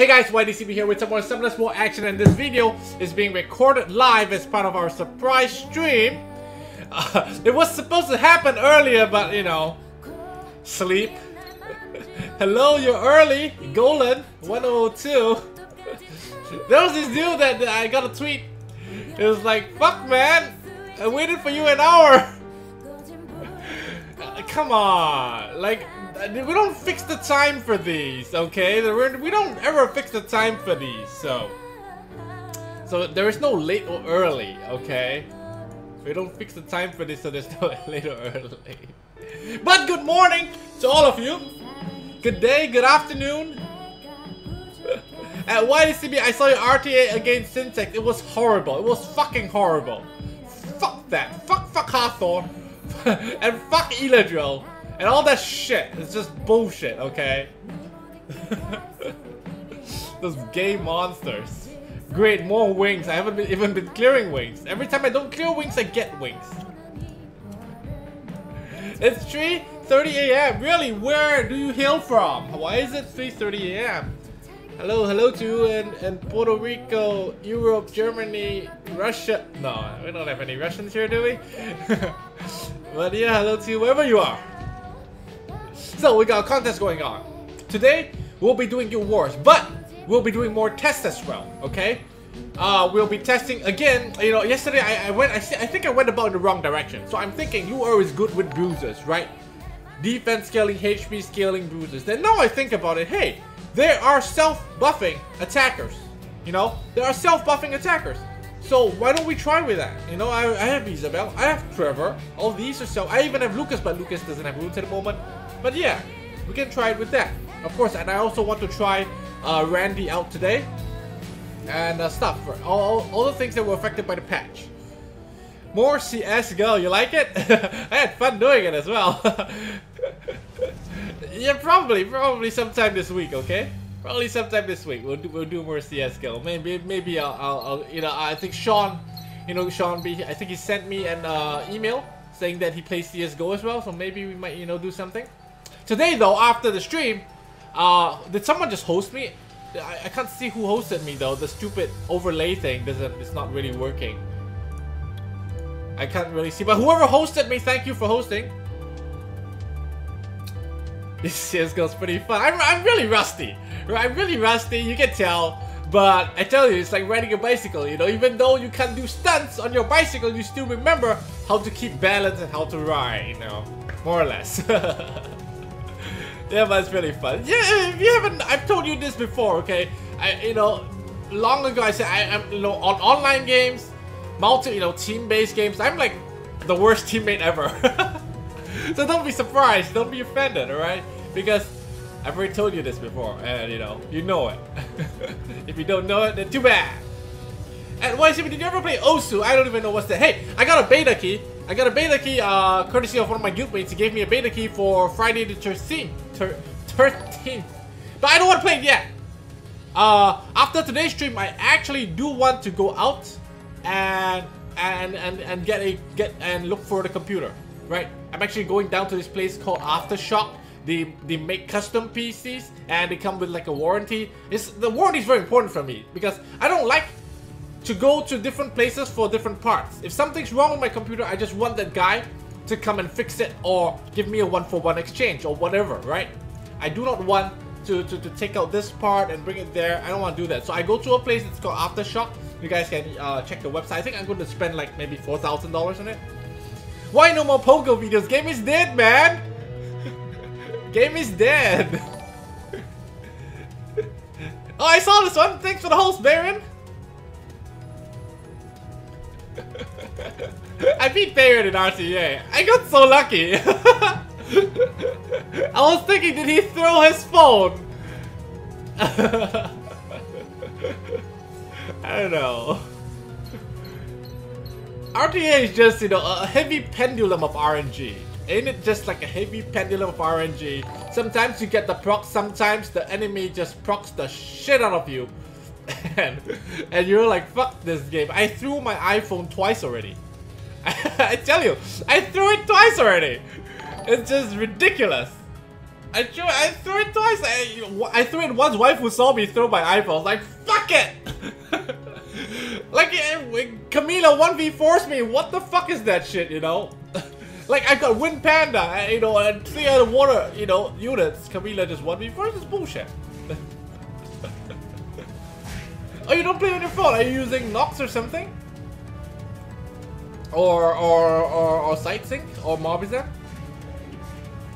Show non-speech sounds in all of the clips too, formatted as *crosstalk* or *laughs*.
Hey guys, YDCB here with some more Summoners War action and this video is being recorded live as part of our surprise stream. Uh, *laughs* it was supposed to happen earlier, but you know, sleep. *laughs* Hello, you're early. Golan, 102. *laughs* there was this dude that, I got a tweet. It was like, fuck man, I waited for you an hour. Come on, like Uh, we don't fix the time for these, okay? We don't ever fix the time for these, so... So there is no late or early, okay? We don't fix the time for this, so there's *laughs* no late or early. But good morning to all of you. Good day, good afternoon. *laughs* At YDCB, I saw your RTA against Syntax. It was horrible. It was fucking horrible. Fuck that. Fuck fuck Hathor. *laughs* and fuck Eladriel. And all that shit is just bullshit, okay? *laughs* Those gay monsters. Great, more wings. I haven't been, even been clearing wings. Every time I don't clear wings, I get wings. *laughs* It's 3.30 a.m. Really? Where do you hail from? Why is it 3.30 a.m.? Hello, hello to you in, in Puerto Rico, Europe, Germany, Russia. No, we don't have any Russians here, do we? *laughs* but yeah, hello to you wherever you are. So we got a contest going on. Today, we'll be doing Guild Wars, but we'll be doing more tests as well, okay? Uh, we'll be testing again. You know, yesterday I, I went, I, I think I went about in the wrong direction. So I'm thinking you are always good with bruisers, right? Defense scaling, HP scaling bruisers. Then now I think about it, hey, there are self-buffing attackers. You know, there are self-buffing attackers. So why don't we try with that? You know, I, I have Isabel, I have Trevor. All these are self. I even have Lucas, but Lucas doesn't have runes at the moment. But yeah, we can try it with that. Of course, and I also want to try uh, Randy out today. And uh, stuff, for all, all the things that were affected by the patch. More CSGO, you like it? *laughs* I had fun doing it as well. *laughs* yeah, probably, probably sometime this week, okay? Probably sometime this week. We'll do, we'll do more CSGO. Maybe, maybe I'll, I'll, I'll, you know, I think Sean, you know, Sean B, I think he sent me an uh, email saying that he plays CSGO as well. So maybe we might, you know, do something. Today, though, after the stream, uh, did someone just host me? I, I can't see who hosted me, though. The stupid overlay thing doesn't, it's not really working. I can't really see, but whoever hosted me, thank you for hosting. *laughs* This CSGO's pretty fun. I'm, I'm really rusty. I'm really rusty, you can tell. But I tell you, it's like riding a bicycle, you know? Even though you can't do stunts on your bicycle, you still remember how to keep balance and how to ride, you know? More or less. *laughs* Yeah, but it's really fun. Yeah, if you haven't, I've told you this before, okay? I, you know, long ago I said I, am you know, on online games, multi, you know, team-based games, I'm like the worst *laughs* teammate ever. *laughs* so don't be surprised, don't be offended, alright? Because I've already told you this before, and you know, you know it. *laughs* if you don't know it, then too bad. And why did you ever play Osu? I don't even know what's that. Hey, I got a beta key. I got a beta key, uh, courtesy of one of my guildmates. He gave me a beta key for Friday the 13th. 13th. But I don't want to play it yet. Uh, after today's stream, I actually do want to go out and and and and get a get and look for the computer. Right? I'm actually going down to this place called Aftershock. They they make custom PCs and they come with like a warranty. It's the warranty is very important for me because I don't like to go to different places for different parts. If something's wrong with my computer, I just want that guy to come and fix it or give me a one-for-one -one exchange or whatever, right? I do not want to, to, to take out this part and bring it there. I don't want to do that. So I go to a place that's called Aftershock. You guys can uh, check the website. I think I'm going to spend like maybe $4,000 on it. Why no more Pogo videos? Game is dead, man! *laughs* Game is dead! *laughs* oh, I saw this one! Thanks for the host, Baron! *laughs* I beat Baron in RTA. I got so lucky. *laughs* I was thinking, did he throw his phone? *laughs* I don't know. RTA is just, you know, a heavy pendulum of RNG. Ain't it just like a heavy pendulum of RNG? Sometimes you get the proc, sometimes the enemy just procs the shit out of you. *laughs* and, and you're like, fuck this game. I threw my iPhone twice already. *laughs* I tell you, I threw it twice already. It's just ridiculous. I threw, I threw it twice. I, I threw it once. Wife who saw me throw my was like, fuck it. *laughs* like eh, Camila one v forced me. What the fuck is that shit? You know. *laughs* like I got Wind Panda, eh, you know, and three other water, you know, units. Camila just v force is bullshit. oh, you don't play on your phone? Are you using Nox or something? Or or or, or or Mobizen?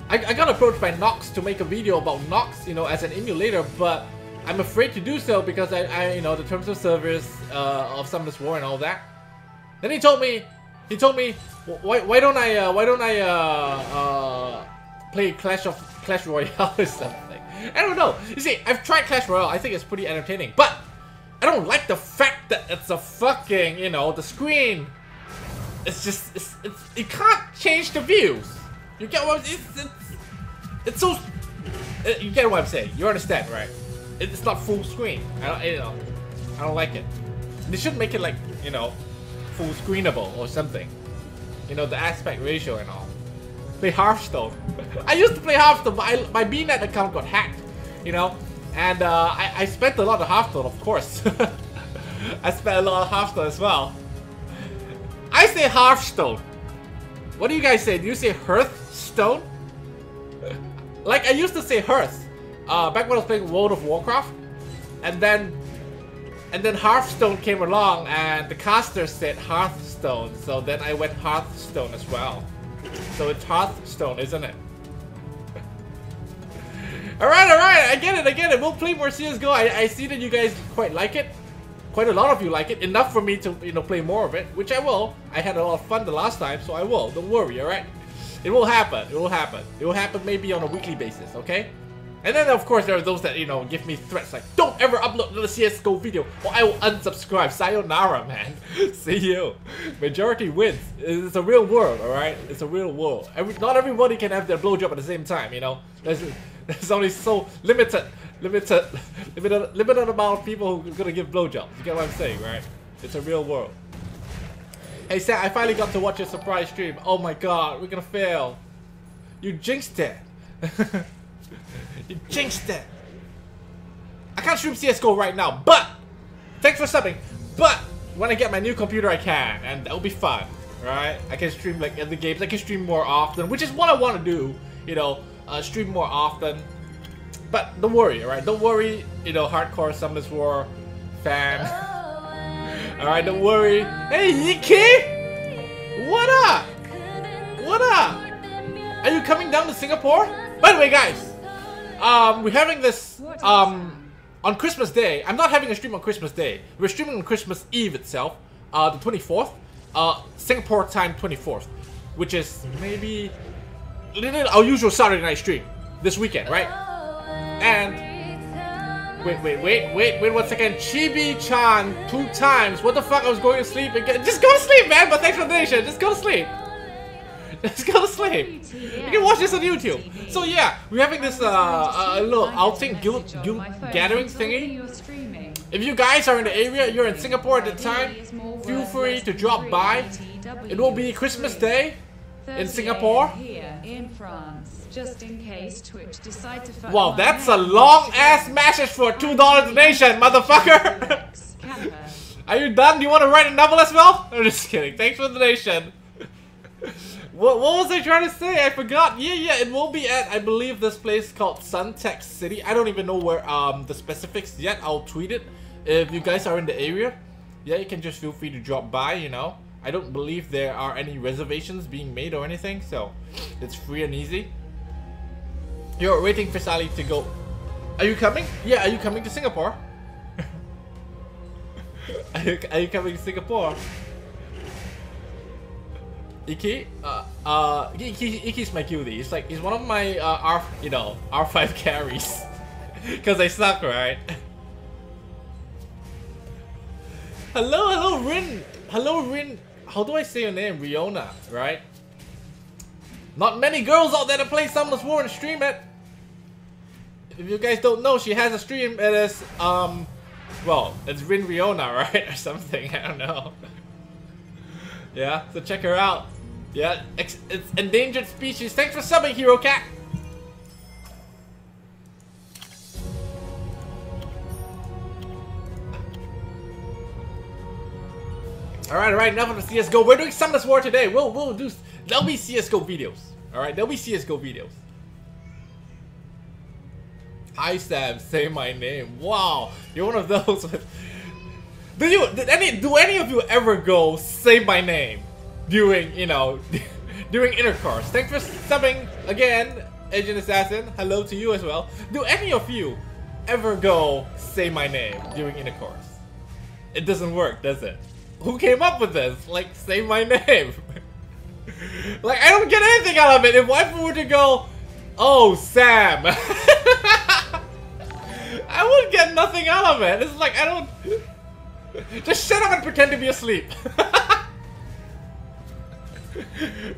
I, I got approached by Nox to make a video about Nox, you know, as an emulator, but I'm afraid to do so because I, I you know, the terms of service uh, of Summoners War and all that. Then he told me, he told me, why, why don't I, uh, why don't I, uh, uh, play Clash of Clash Royale *laughs* or something? I don't know. You see, I've tried Clash Royale. I think it's pretty entertaining, but I don't like the fact that it's a fucking, you know, the screen. It's just, it's, it's it can't change the views. You get what? It's, it's, it's so. Uh, you get what I'm saying. You understand, right? It's not full screen. I don't, you know, I don't like it. They should make it like, you know, full screenable or something. You know, the aspect ratio and all. Play Hearthstone. *laughs* I used to play Hearthstone, but I, my BNet account got hacked. You know, and uh, I, I spent a lot of Hearthstone, of course. *laughs* I spent a lot of Hearthstone as well. I say Hearthstone. What do you guys say? Do you say Hearthstone? *laughs* like I used to say Hearth, uh, back when I was playing World of Warcraft, and then, and then Hearthstone came along, and the caster said Hearthstone, so then I went Hearthstone as well. So it's Hearthstone, isn't it? *laughs* alright, alright, I get it, I get it. We'll play more CSGO. I, I see that you guys quite like it quite a lot of you like it, enough for me to, you know, play more of it, which I will. I had a lot of fun the last time, so I will. Don't worry, alright? It will happen. It will happen. It will happen maybe on a weekly basis, okay? And then, of course, there are those that, you know, give me threats like, don't ever upload another CSGO video or I will unsubscribe. Sayonara, man. *laughs* See you. Majority wins. It's a real world, alright? It's a real world. Every, not everybody can have their blowjob at the same time, you know? There's, *laughs* there's only so limited limited, limited, limited amount of people who are gonna give blowjobs. You get what I'm saying, right? It's a real world. Hey Sam, I finally got to watch your surprise stream. Oh my god, we're gonna fail. You jinxed it. *laughs* you jinxed it. I can't stream CSGO right now, but thanks for subbing. But when I get my new computer, I can, and that'll be fun, right? I can stream like other games. I can stream more often, which is what I want to do. You know, uh, stream more often. But don't worry, alright? Don't worry, you know, hardcore Summoners War fan. *laughs* alright, don't worry. Hey, Yiki! What up? What up? Are you coming down to Singapore? By the way, guys, um, we're having this, um, on Christmas Day. I'm not having a stream on Christmas Day. We're streaming on Christmas Eve itself, uh, the 24th, uh, Singapore time 24th, which is maybe our usual Saturday night stream this weekend, right? And wait, wait, wait, wait, wait one second. Chibi-chan two times. What the fuck? I was going to sleep again. Just go to sleep, man. But thanks for the donation. Just go to sleep. *laughs* Just go to sleep. You can watch this on YouTube. So yeah, we're having this uh, uh little outing guild, guild gathering thingy. If you guys are in the area, you're in Singapore at the time, feel free to drop by. It will be Christmas Day in Singapore. In France just in case Twitch decide to fuck Wow, that's a long ass message for a two dollar donation, motherfucker. Are you done? Do you want to write a novel as well? *laughs* I'm just kidding. Thanks for the donation. what, what was I trying to say? I forgot. Yeah, yeah, it will be at, I believe, this place called Suntec City. I don't even know where um the specifics yet. I'll tweet it. If you guys are in the area, yeah, you can just feel free to drop by, you know. I don't believe there are any reservations being made or anything, so it's free and easy. You're waiting for Sally to go. Are you coming? Yeah, are you coming to Singapore? *laughs* are, you, are you coming to Singapore? Iki, uh, uh, Iki, Iki's my cutie. He's like, he's one of my, uh, R, you know, R5 *laughs* carries. Cause I suck, right? hello, hello, Rin. Hello, Rin. How do I say your name? Riona, right? Not many girls out there to play Summoners War and stream it. If you guys don't know, she has a stream. It is, um, well, it's Rinriona, *laughs* right? or something. I don't know. *laughs* yeah, so check her out. Yeah, it's, it's endangered species. Thanks for subbing, Hero Cat. All right, all right, enough of the CS:GO. We're doing Summoners War today. We'll we'll do there'll be CSGO videos. Alright, there'll be CSGO videos. Hi Sam, say my name. Wow, you're one of those *laughs* with... Do you, did any, do any of you ever go say my name during, you know, *laughs* during intercourse? Thanks for subbing again, Agent Assassin. Hello to you as well. Do any of you ever go say my name during intercourse? It doesn't work, does it? Who came up with this? Like, say my *laughs* name. *laughs* like, I don't get anything out of it. If wife were to go, oh, Sam. *laughs* I would get nothing out of it. It's like, I don't... *laughs* Just shut up and pretend to be asleep.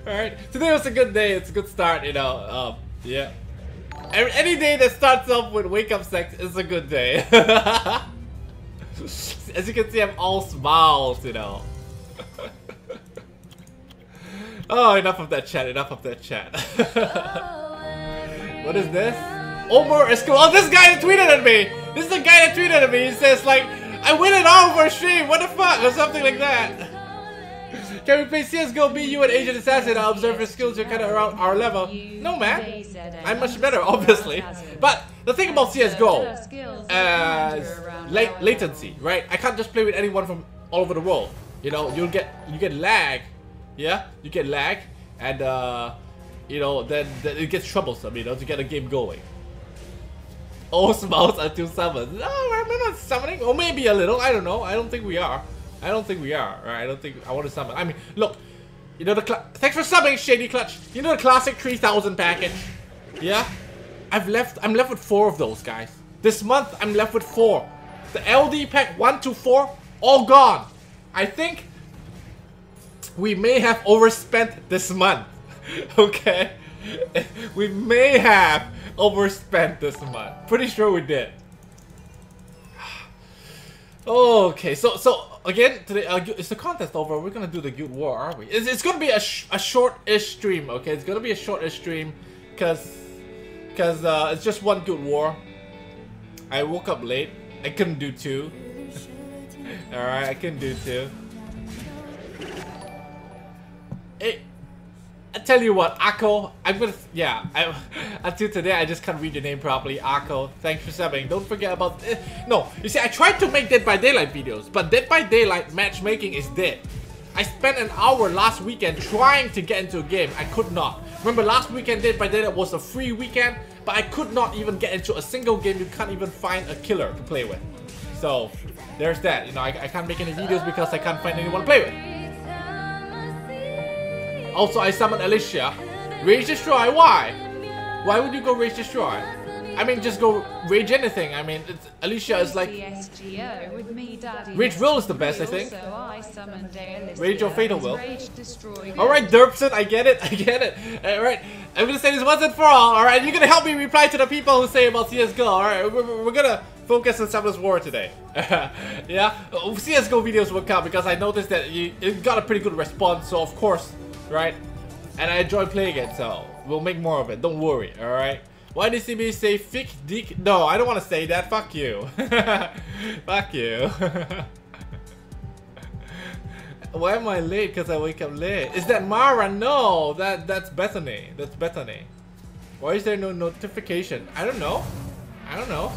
Alright, today was a good day. It's a good start, you know. Um, yeah. Any day that starts off with wake up sex is a good day. As you can see, I'm all smiles, you know. Oh, enough of that chat, enough of that chat. *laughs* what is this? Omar Escobar. Oh, this guy that tweeted at me! This is the guy that tweeted at me. He says, like, I win it all for a stream, what the fuck? Or something like that. *laughs* Can we play CSGO, be you an Agent Assassin? I'll observe your skills, you're kind of around our level. No, man. I'm much better, obviously. But the thing about CSGO is late latency, right? I can't just play with anyone from all over the world. You know, you'll get you get lag. Yeah, you get lag, and uh, you know, then, then it gets troublesome. You know, to get a game going. All smiles until summon. No, I'm not summoning. Or maybe a little. I don't know. I don't think we are. I don't think we are. Right? I don't think I want to summon. I mean, look. You know the thanks for subbing, Shady Clutch. You know the classic 3000 package. Yeah. I've left. I'm left with four of those guys. This month, I'm left with four. The LD pack one to four, all gone. I think we may have overspent this month. *laughs* okay. we may have overspent this month. Pretty sure we did. *sighs* Okay, so so again today uh, is the contest over? We're gonna do the Guild War, are we? It's, it's gonna be a, sh a short-ish stream. Okay, it's gonna be a short-ish stream, cause cause uh, it's just one Guild War. I woke up late. I couldn't do two. *laughs* All right, I couldn't do two. It I tell you what, Akko, I'm gonna, yeah, I, *laughs* until today I just can't read your name properly, Akko, thanks for subbing, don't forget about, uh, no, you see, I tried to make Dead by Daylight videos, but Dead by Daylight matchmaking is dead. I spent an hour last weekend trying to get into a game, I could not. Remember last weekend Dead by Daylight was a free weekend, but I could not even get into a single game, you can't even find a killer to play with. So, there's that, you know, I, I can't make any videos because I can't find anyone to play with. Also, I summoned Alicia. Rage Destroy, why? Why would you go Rage Destroy? I mean, just go Rage anything. I mean, Alicia is like... Rage Will is the best, I think. Rage or Fatal Will. Alright, Derpson, I get it, *laughs* I get it. Alright, I'm gonna say this once and for all, alright? You're gonna help me reply to the people who say about CSGO, alright? We're, we're gonna focus on Summoners War today. *laughs* yeah? Uh, CSGO videos will come because I noticed that you, it got a pretty good response, so of course right? And I enjoy playing it, so we'll make more of it. Don't worry, alright? Why did CB say thick dick? No, I don't want to say that. Fuck you. *laughs* Fuck you. *laughs* Why am I late? Because I wake up late. Is that Mara? No, that that's Bethany. That's Bethany. Why is there no notification? I don't know. I don't know.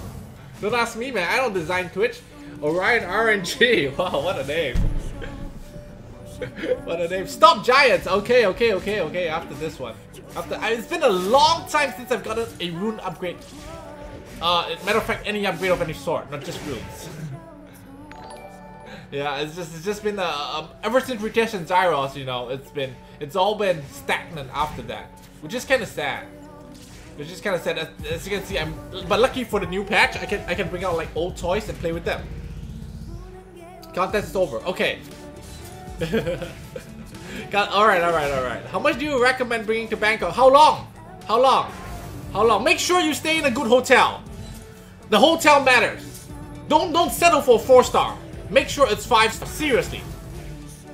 Don't ask me, man. I don't design Twitch. Orion RNG. *laughs* Wow, what a name. *laughs* what a name. Stop Giants! Okay, okay, okay, okay, after this one. After It's been a long time since I've gotten a rune upgrade. Uh, matter of fact, any upgrade of any sort, not just runes. *laughs* yeah, it's just it's just been uh, uh, ever since Ritesh and Zyros, you know, it's been it's all been stagnant after that, which is kind of sad. Which is kind of sad. As, as you can see, I'm but lucky for the new patch, I can I can bring out like old toys and play with them. Contest is over. Okay, *laughs* Got, alright, alright, alright. How much do you recommend bringing to Bangkok? How long? How long? How long? Make sure you stay in a good hotel. The hotel matters. Don't don't settle for four star. Make sure it's five star. Seriously.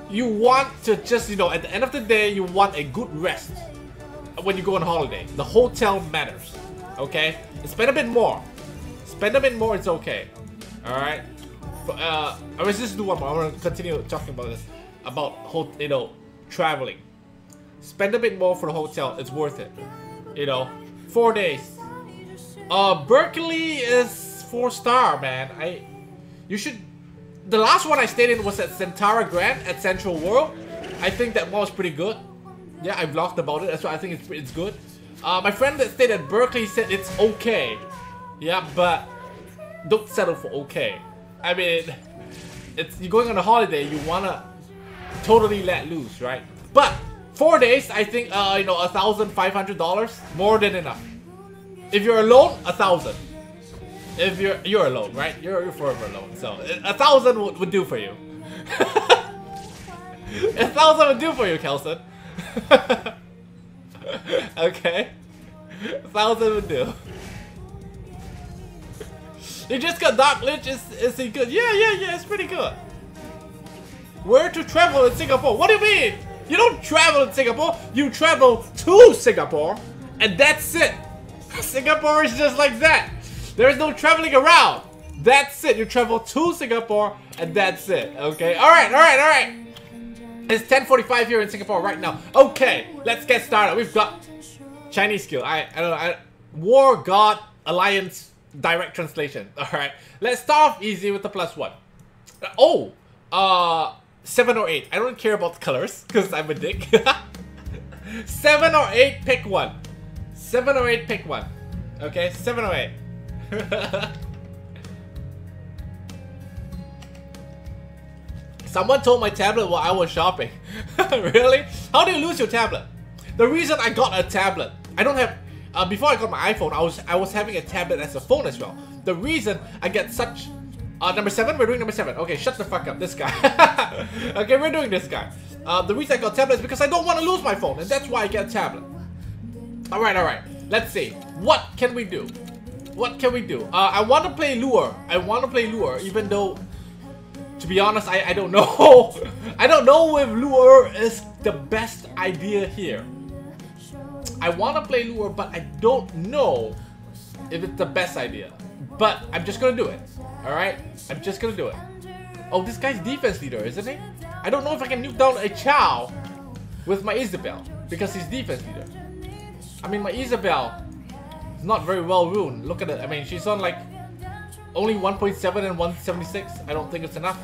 You want to just, you know, at the end of the day, you want a good rest when you go on holiday. The hotel matters. Okay? Spend a bit more. Spend a bit more, it's okay. Alright? Uh, I was just do one more. I'm gonna continue talking about this. About you know traveling. Spend a bit more for the hotel. It's worth it. You know, four days. Uh, Berkeley is four star, man. I, you should. The last one I stayed in was at Centara Grand at Central World. I think that one was pretty good. Yeah, I vlogged about it. That's why I think it's it's good. Uh, my friend that stayed at Berkeley said it's okay. Yeah, but don't settle for okay. I mean, it's you're going on a holiday. You wanna totally let loose, right? But four days, I think, uh, you know, a thousand five hundred dollars, more than enough. If you're alone, a thousand. If you're you're alone, right? You're, you're forever alone, so a thousand would, would do for you. *laughs* a thousand would do for you, Kelson. *laughs* okay, a thousand would do. You just got Dark Lich. Is is he good? Yeah, yeah, yeah. It's pretty good. Where to travel in Singapore? What do you mean? You don't travel in Singapore. You travel to Singapore, and that's it. *laughs* Singapore is just like that. There is no traveling around. That's it. You travel to Singapore, and that's it. Okay. All right. All right. All right. It's 10:45 here in Singapore right now. Okay, let's get started. We've got Chinese skill. I I don't know. I, War God Alliance direct translation. *laughs* All right. Let's start off easy with the plus one. Oh, uh, seven or eight. I don't care about colors because I'm a dick. *laughs* seven or eight, pick one. Seven or eight, pick one. Okay, seven or eight. *laughs* Someone told my tablet while I was shopping. *laughs* really? How do you lose your tablet? The reason I got a tablet, I don't have. Uh, before I got my iPhone, I was I was having a tablet as a phone as well. The reason I get such. Uh, number seven, we're doing number seven. Okay, shut the fuck up, this guy. *laughs* okay, we're doing this guy. Uh, the reason I got tablet is because I don't want to lose my phone, and that's why I get a tablet. All right, all right. Let's see. What can we do? What can we do? Uh, I want to play Lure. I want to play Lure, even though, to be honest, I, I don't know. *laughs* I don't know if Lure is the best idea here. I want to play Lure, but I don't know if it's the best idea. But I'm just gonna do it. Alright? I'm just gonna do it. Oh, this guy's defense leader, isn't he? I don't know if I can nuke down a Chow with my Isabel, because he's defense leader. I mean, my Isabel is not very well runed. Look at it. I mean, she's on like only 1.7 and 176. I don't think it's enough.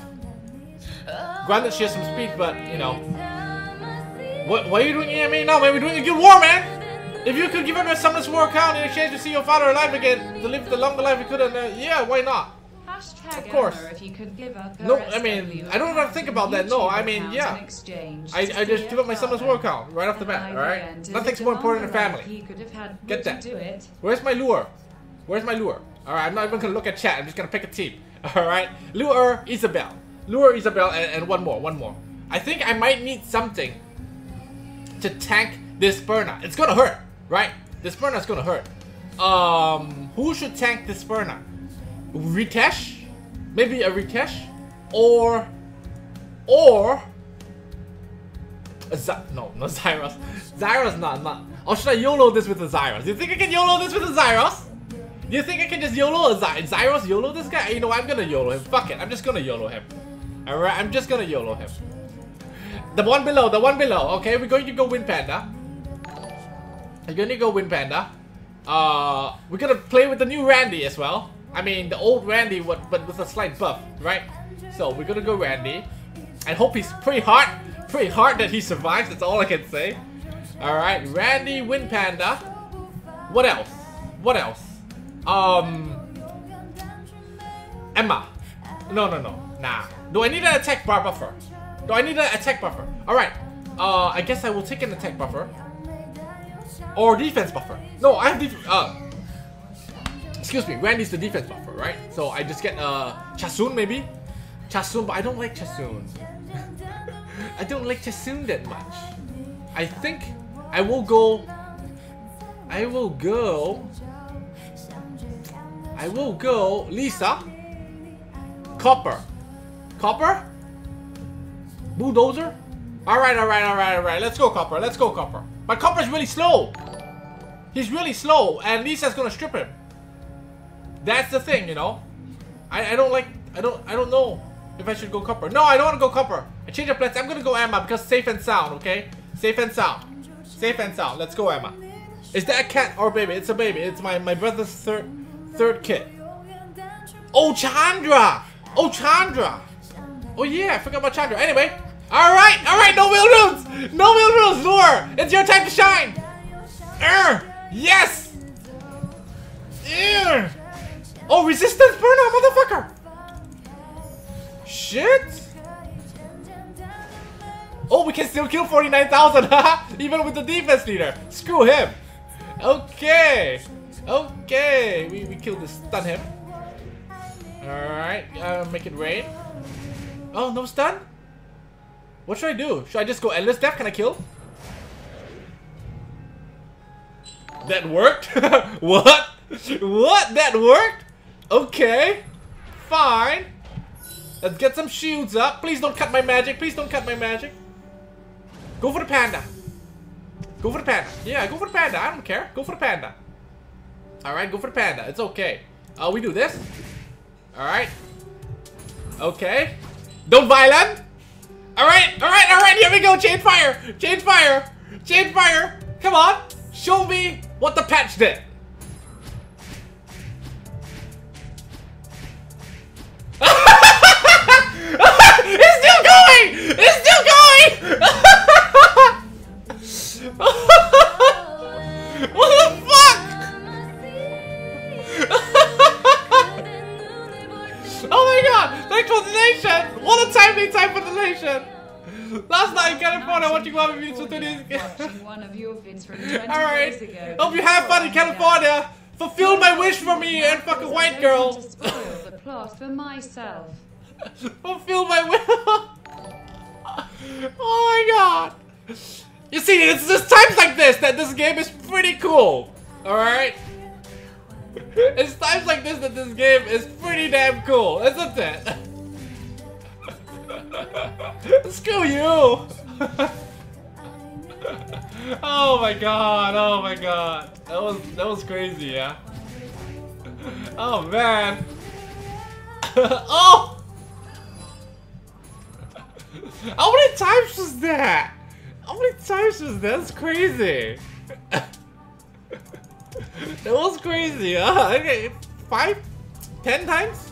Granted, she has some speed, but you know. What, what are you doing EMA now, man? We're doing a good war, man! If you could give him a Summoners War account in exchange to see your father alive again, to live the longer life you could, and uh, yeah, why not? Hashtag Of course. If you could give up No, I mean, I don't even think about that, no, I mean, yeah. I, I just give up my Summoners. War account right off the bat, alright? Nothing's more important than family. He could have had Get that. do it. Where's my lure? Where's my lure? Alright, I'm not even gonna look at chat, I'm just gonna pick a team. *laughs* Alright? Lure, Isabel. Lure, Isabel, and, and one more, one more. I think I might need something to tank this Burna. It's gonna hurt, right? This Burna's gonna hurt. Um, who should tank this Burna? Ritesh? Maybe a Ritesh? Or, or, a Z no, no Zyros. Zyros not, *laughs* not. Or should I YOLO this with a Zyros? You think I can YOLO this with a Zyros? You think I can just YOLO a Zy Zyros YOLO this guy? You know what, I'm gonna YOLO him. Fuck it, I'm just gonna YOLO him. Alright, I'm just gonna YOLO him. The one below, the one below. Okay, we're going to go win Panda. Going to go win Panda. Uh, we're gonna play with the new Randy as well. I mean, the old Randy, but, but with a slight buff, right? So we're gonna go Randy. I hope he's pretty hard, pretty hard that he survives. That's all I can say. All right, Randy, win Panda. What else? What else? Um, Emma. No, no, no. Nah. Do I need an attack bar buffer? Do I need an attack buffer? Alright. Uh, I guess I will take an attack buffer. Or defense buffer. No, I have def- uh, Excuse me, Randy's the defense buffer, right? So I just get, uh, Chasun maybe? Chasun, but I don't like Chasun. *laughs* I don't like Chasun that much. I think I will go... I will go... I will go Lisa. Copper. Copper? Bulldozer? Alright, alright, alright, alright. Let's go, Copper. Let's go, Copper. But Copper's really slow. He's really slow, and Lisa's gonna strip him. That's the thing, you know? I, I don't like... I don't I don't know if I should go copper. No, I don't want to go copper. I change of plans. I'm gonna go Emma because safe and sound, okay? Safe and sound. Safe and sound. Let's go, Emma. Is that a cat or a baby? It's a baby. It's my, my brother's third third kid. Oh, Chandra! Oh, Chandra! Oh yeah, I forgot about Chandra. Anyway, alright, alright, no wheel rules! No wheel rules, Lure! It's your time to shine! Er, yes! Err. Oh, resistance burner, motherfucker! Shit! Oh, we can still kill 49,000, *laughs* haha! Even with the defense leader. Screw him. Okay. Okay. We, we killed this. Stun him. Alright. Uh, make it rain. Oh, no stun? What should I do? Should I just go endless death? Can I kill? That worked? *laughs* what? What? That worked? Okay. Fine. Let's get some shields up. Please don't cut my magic. Please don't cut my magic. Go for the panda. Go for the panda. Yeah, go for the panda. I don't care. Go for the panda. Alright, go for the panda. It's okay. Uh, we do this. Alright. Okay. Don't violent. Alright, alright, alright. Here we go. Chain fire. Chain fire. Chain fire. Come on. Show me what the patch did. *laughs* it's still going! It's still going! *laughs* what the oh! Thanks for the nation! What a timely time for the nation! Last night in California watching one of you to this Watching one of your vids from *laughs* 20 Alright. days ago. Hope you have fun in California! Fulfill my wish for me and fuck a white girl! The plot for myself. *laughs* Fulfill my will! *laughs* oh my god! You see, it's just times like this that this game is pretty cool. Alright? It's times like this that this game is pretty damn cool, isn't it? Screw you! oh my god, oh my god. That was that was crazy, yeah. Oh man. *laughs* oh! How many times was that? How many times was that? That's crazy. *laughs* *laughs* that was crazy, huh? Okay, five? Ten times?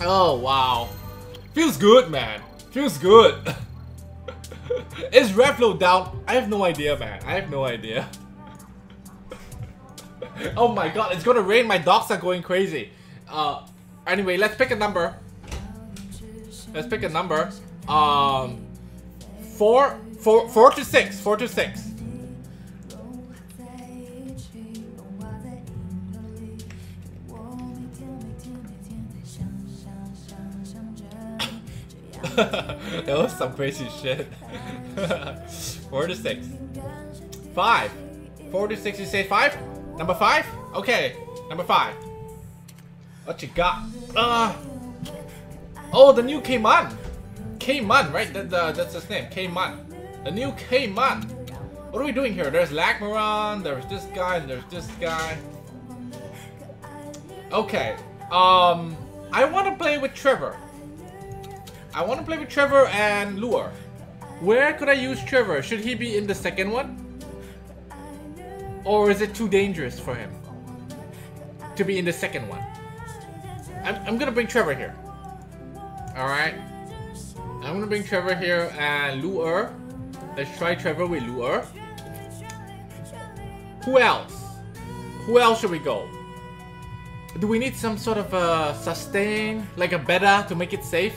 Oh, wow. Feels good, man. Feels good. *laughs* Is Reflow down? I have no idea, man. I have no idea. *laughs* oh my god, it's gonna rain. My dogs are going crazy. Uh, anyway, let's pick a number. Let's pick a number. Um, four, four, four to six. Four to six. *laughs* that was some crazy shit. *laughs* four to six. Five. Four to six. You say five? Number five? Okay. Number five. What you got? Uh. Oh, the new K-Man. K-Man, right? That, that's his name. K-Man. The new K-Man. What are we doing here? There's Lagmaron, there's this guy, there's this guy. Okay. Um, I want to play with Trevor. I want to play with Trevor and Lure. Where could I use Trevor? Should he be in the second one? Or is it too dangerous for him to be in the second one? I'm, I'm gonna bring Trevor here. Alright. I'm gonna bring Trevor here and Lure. Let's try Trevor with Lure. Who else? Who else should we go? Do we need some sort of a sustain, like a beta to make it safe?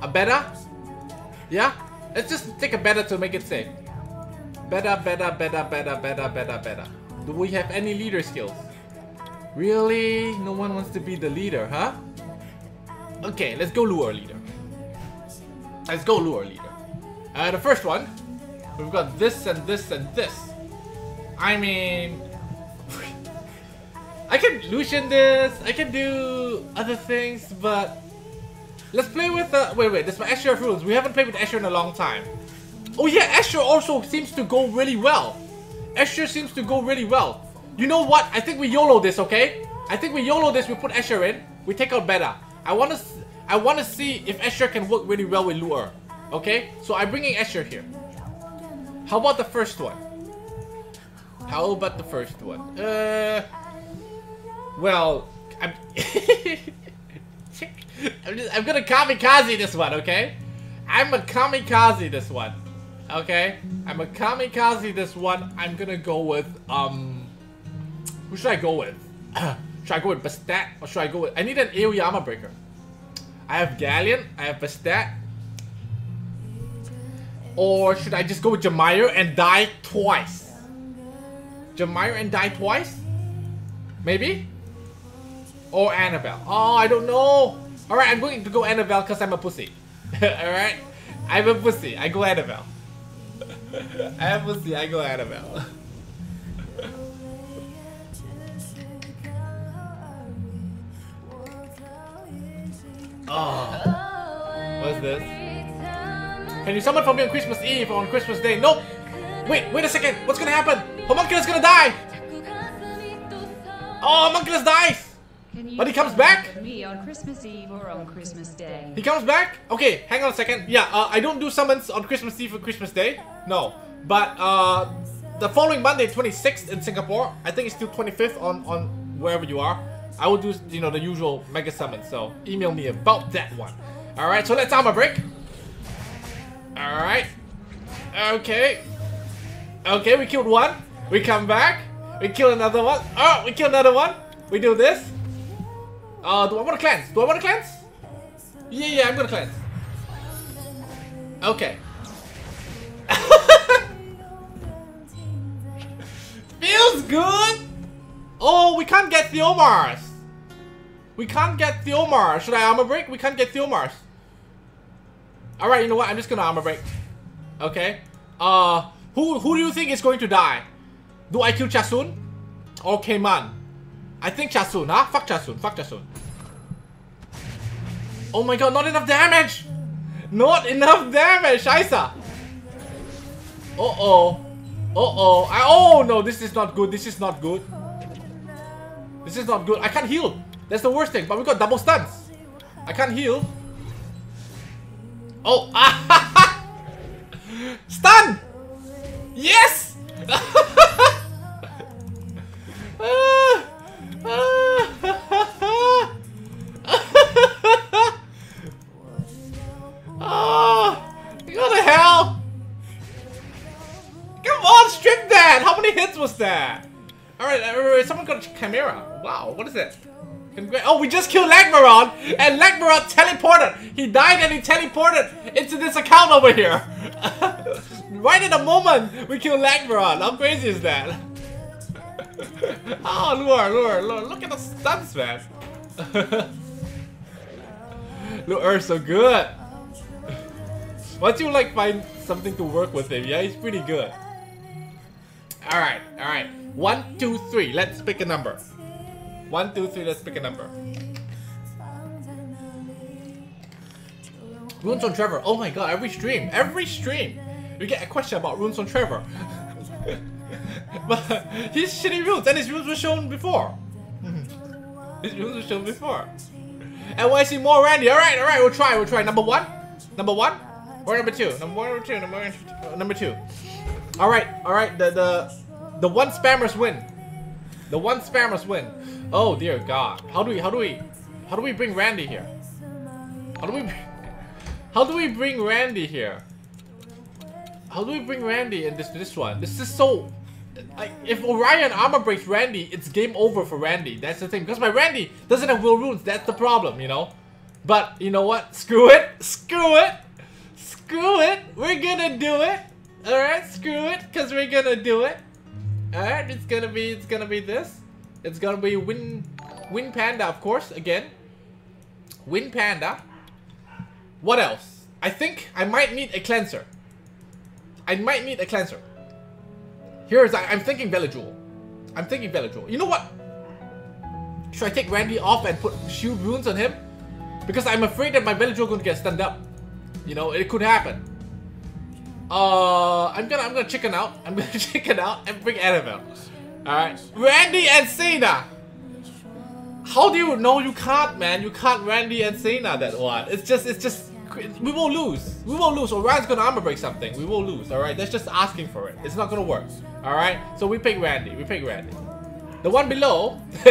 A beta? Yeah? Let's just take a beta to make it safe. Beta, beta, beta, beta, beta, beta, beta. Do we have any leader skills? Really? No one wants to be the leader, huh? Okay, let's go lure leader. Let's go lure leader. Uh, the first one, we've got this and this and this. I mean, *laughs* I can Lushen this, I can do other things, but let's play with uh, wait, wait, this is my Asher rules. We haven't played with Asher in a long time. Oh yeah, Asher also seems to go really well. Asher seems to go really well. You know what? I think we YOLO this, okay? I think we YOLO this, we put Asher in, we take out Beta. I wanna I want to see if Escher can work really well with Lure. Okay, so I'm bringing Escher here. How about the first one? How about the first one? Uh, well, I'm, *laughs* *laughs* I'm, just, I'm gonna kamikaze this one, okay? I'm a kamikaze this one, okay? I'm a kamikaze this one. I'm gonna go with, um, who should I go with? *clears throat* should I go with Bastet or should I go with, I need an AoE armor breaker. I have Galleon, I have Bastet. Or should I just go with Jamier and die twice? Jamier and die twice? Maybe? Or Annabelle. Oh, I don't know. Alright, I'm going to go Annabelle because I'm a pussy. *laughs* Alright? I'm a pussy. I go Annabelle. *laughs* I'm a pussy. I go Annabelle. *laughs* oh. What's this? Can you summon for me on Christmas Eve or on Christmas Day? Nope! Wait, wait a second! What's gonna happen? Homunculus is gonna die! Oh, Homunculus dies! But he comes back? Me on Christmas Eve or on Christmas Day. He comes back? Okay, hang on a second. Yeah, uh, I don't do summons on Christmas Eve or Christmas Day. No. But uh, the following Monday, 26th in Singapore, I think it's still 25th on, on wherever you are. I will do, you know, the usual mega summon. So email me about that one. Alright, so let's armor break. Alright. Okay. Okay, we killed one. We come back. We kill another one. Oh, we kill another one. We do this. Uh, do I want to cleanse? Do I want to cleanse? Yeah, yeah, I'm gonna cleanse. Okay. *laughs* Feels good! Oh, we can't get the Theomars! We can't get Theomars. Should I armor break? We can't get the Theomars. Alright, you know what? I'm just gonna armor break. Okay. Uh, who, who do you think is going to die? Do I kill Chasun? Or Kman? I think Chasun, huh? Fuck Chasun, fuck Chasun. Oh my god, not enough damage! Not enough damage, Shaisa! Uh-oh. Uh-oh. I- Oh no, this is not good, this is not good. This is not good. I can't heal. That's the worst thing, but we got double stuns. I can't heal. Oh, ah! *laughs* Stun! Yes! *laughs* Ah! Chimera. Wow, what is? Congra- Oh, we just killed Lagmaron! And Lagmaron teleported! He died and he teleported into this account over here! *laughs* right at the moment we killed Lagmaron! How crazy is that? Oh, lure, lure, lure. Look at the stunts, man. *laughs* Lure so good. Once you like find something to work with him, yeah, he's pretty good. Alright, alright. One, two, three. Let's pick a number. One, two, three, let's pick a number. Runes on Trevor. Oh my god, every stream, every stream, we get a question about runes on Trevor. *laughs* but his shitty runes, and his runes were shown before. his runes were shown before. And why see more Randy? Alright, alright, we'll try, we'll try. Number one? Number one? Or number two? Number one or two? Number one, uh, number two. Alright, alright, the, the, the one spammers win. The one spammers win. Oh dear god. How do we, how do we, how do we bring Randy here? How do we, how do we bring Randy here? How do we bring Randy in this this one? This is so like if Orion armor breaks Randy, it's game over for Randy. That's the thing. Because my Randy doesn't have will runes, that's the problem, you know? But you know what? Screw it! Screw it! Screw it! We're gonna do it! Alright, screw it, because we're gonna do it. Alright, it's gonna be it's gonna be this. It's gonna be Win Win Panda, of course, again. Win Panda. What else? I think I might need a cleanser. I might need a cleanser. Here's I, I'm thinking Belladrul. I'm thinking Belladrul. You know what? Should I take Randy off and put shield runes on him? Because I'm afraid that my going to get stunned up. You know, it could happen. Uh, I'm gonna I'm gonna chicken out. I'm gonna *laughs* chicken out and bring Annabelle. All right, Randy and Cena. How do you know you can't, man? You can't Randy and Cena that one. It's just, it's just, we won't lose. We won't lose. Orion's gonna armor break something. We will lose, alright? That's just asking for it. It's not gonna work, alright? So we pick Randy. We pick Randy. The one below, *laughs*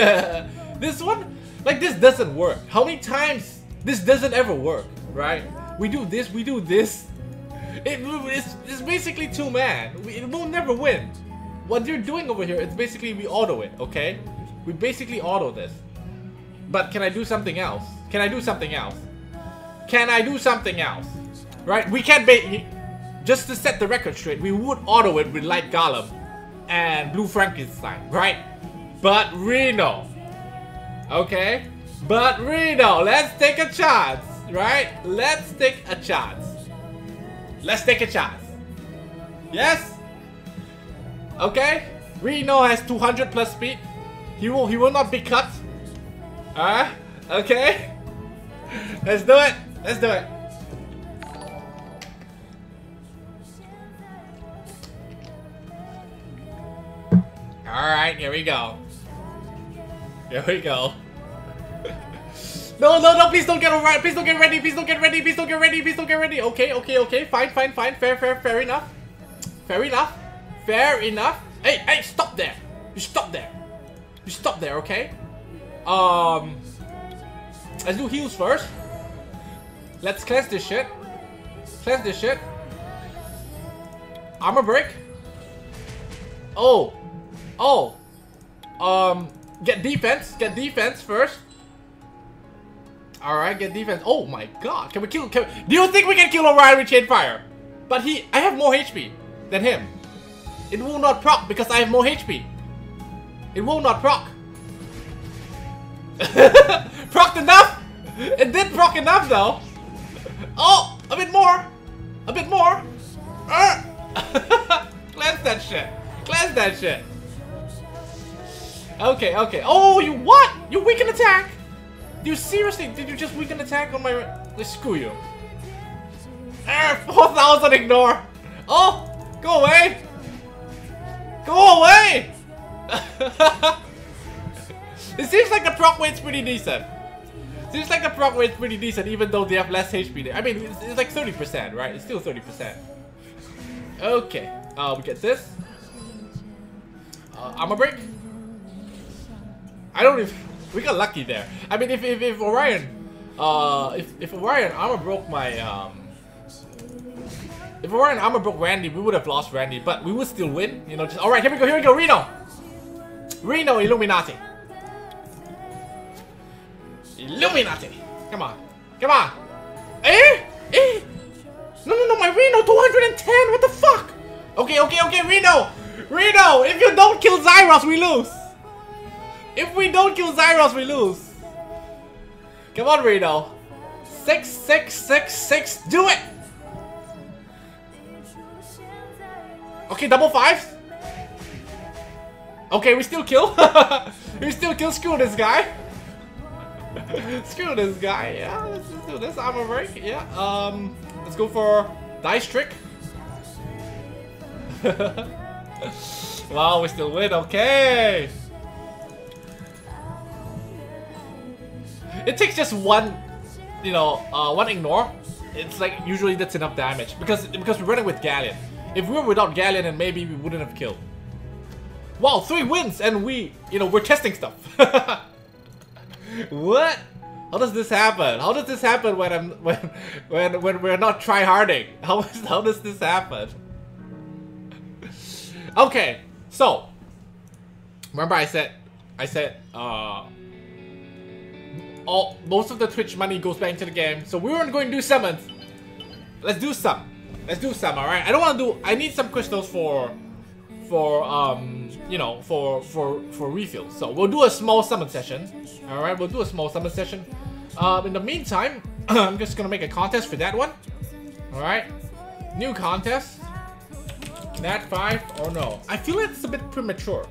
this one, like this doesn't work. How many times this doesn't ever work, right? We do this, we do this. It, it's, it's basically two man. We, it will never win. What you're doing over here, it's basically we auto it, okay? We basically auto this. But can I do something else? Can I do something else? Can I do something else? Right? We can't bait. Just to set the record straight, we would auto it with Light Golem and Blue Frankenstein, right? But Reno. Okay? But Reno, let's take a chance, right? Let's take a chance. Let's take a chance. Yes? Okay? Reno has 200 plus speed. He will he will not be cut. Alright? Okay? *laughs* Let's do it. Let's do it. Alright, here we go. Here we go. *laughs* no, no, no, please don't get alright. Please don't get ready. Please don't get ready. Please don't get ready. Please don't get ready. Okay, okay, okay. Fine, fine, fine. Fair, fair, fair enough. Fair enough. Fair enough. Hey, hey, stop there. You stop there. You stop there, okay? Um, let's do heals first. Let's cleanse this shit. Cleanse this shit. Armor break. Oh. Oh. Um, get defense. Get defense first. Alright, get defense. Oh my god. Can we kill can Do you think we can kill Orion with chain fire? But he I have more HP than him. It will not proc because I have more HP. It will not proc. *laughs* proc enough! It did proc enough though. Oh, a bit more. A bit more. Uh. *laughs* Cleanse that shit. Cleanse that shit. Okay, okay. Oh, you what? You weaken attack? You seriously? Did you just weaken attack on my... Let's screw you. Ah, 4,000 ignore. Oh, go away. Go away. *laughs* it seems like the proc weight's pretty decent. Seems like the proc weight's pretty decent even though they have less HP there. I mean, it's, it's like 30%, right? It's still 30%. Okay. Uh, we get this. Uh, armor break. I don't even... We got lucky there. I mean, if, if, if Orion... Uh, if, if Orion armor broke my, um... If Orion armor broke Randy, we would have lost Randy, but we would still win. You know, just... Alright, here we go, here we go, Reno! Reno Illuminati. Illuminati. Come on. Come on. Eh? Eh? No, no, no, my Reno 210. What the fuck? Okay, okay, okay, Reno. Reno, if you don't kill Zyros, we lose. If we don't kill Zyros, we lose. Come on, Reno. Six, six, six, six. Do it. Okay, double fives. Okay, we still kill. *laughs* we still kill. Screw this guy. *laughs* Screw this guy. Yeah, let's just do this. Armor break. Yeah. Um, let's go for dice trick. *laughs* wow, we still win. Okay. It takes just one, you know, uh, one ignore. It's like usually that's enough damage because because we're running with Galleon. If we were without Galleon, then maybe we wouldn't have killed. Wow, three wins, and we, you know, we're testing stuff. *laughs* what? How does this happen? How does this happen when I'm *laughs* when when when we're not try harding? How *laughs* how does this happen? *laughs* okay, so remember I said I said uh all most of the Twitch money goes back into the game, so we weren't going to do summons. Let's do some. Let's do some, alright? I don't want to do I need some crystals for for um you know for for for refills. So we'll do a small summon session. All right, we'll do a small summon session. Um, in the meantime, *clears throat* I'm just gonna make a contest for that one. All right, new contest. Nat five or no? I feel like it's a bit premature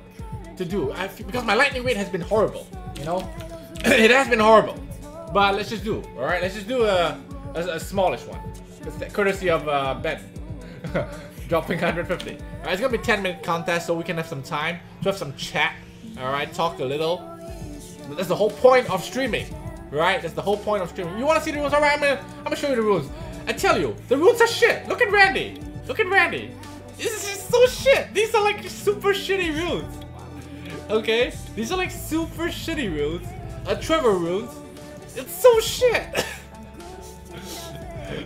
to do. I because my lightning rate has been horrible. You know, *clears throat* it has been horrible. But let's just do. All right, let's just do a a, a smallish one. Courtesy of uh, Ben. *laughs* dropping 150. Alright, it's gonna be 10 minute contest so we can have some time to have some chat. Alright, talk a little. That's the whole point of streaming, right? That's the whole point of streaming. You want to see the rules? Alright, I'm gonna, I'm gonna show you the rules. I tell you, the rules are shit. Look at Randy. Look at Randy. This is so shit. These are like super shitty rules. Okay? These are like super shitty rules. A Trevor rules. It's so shit.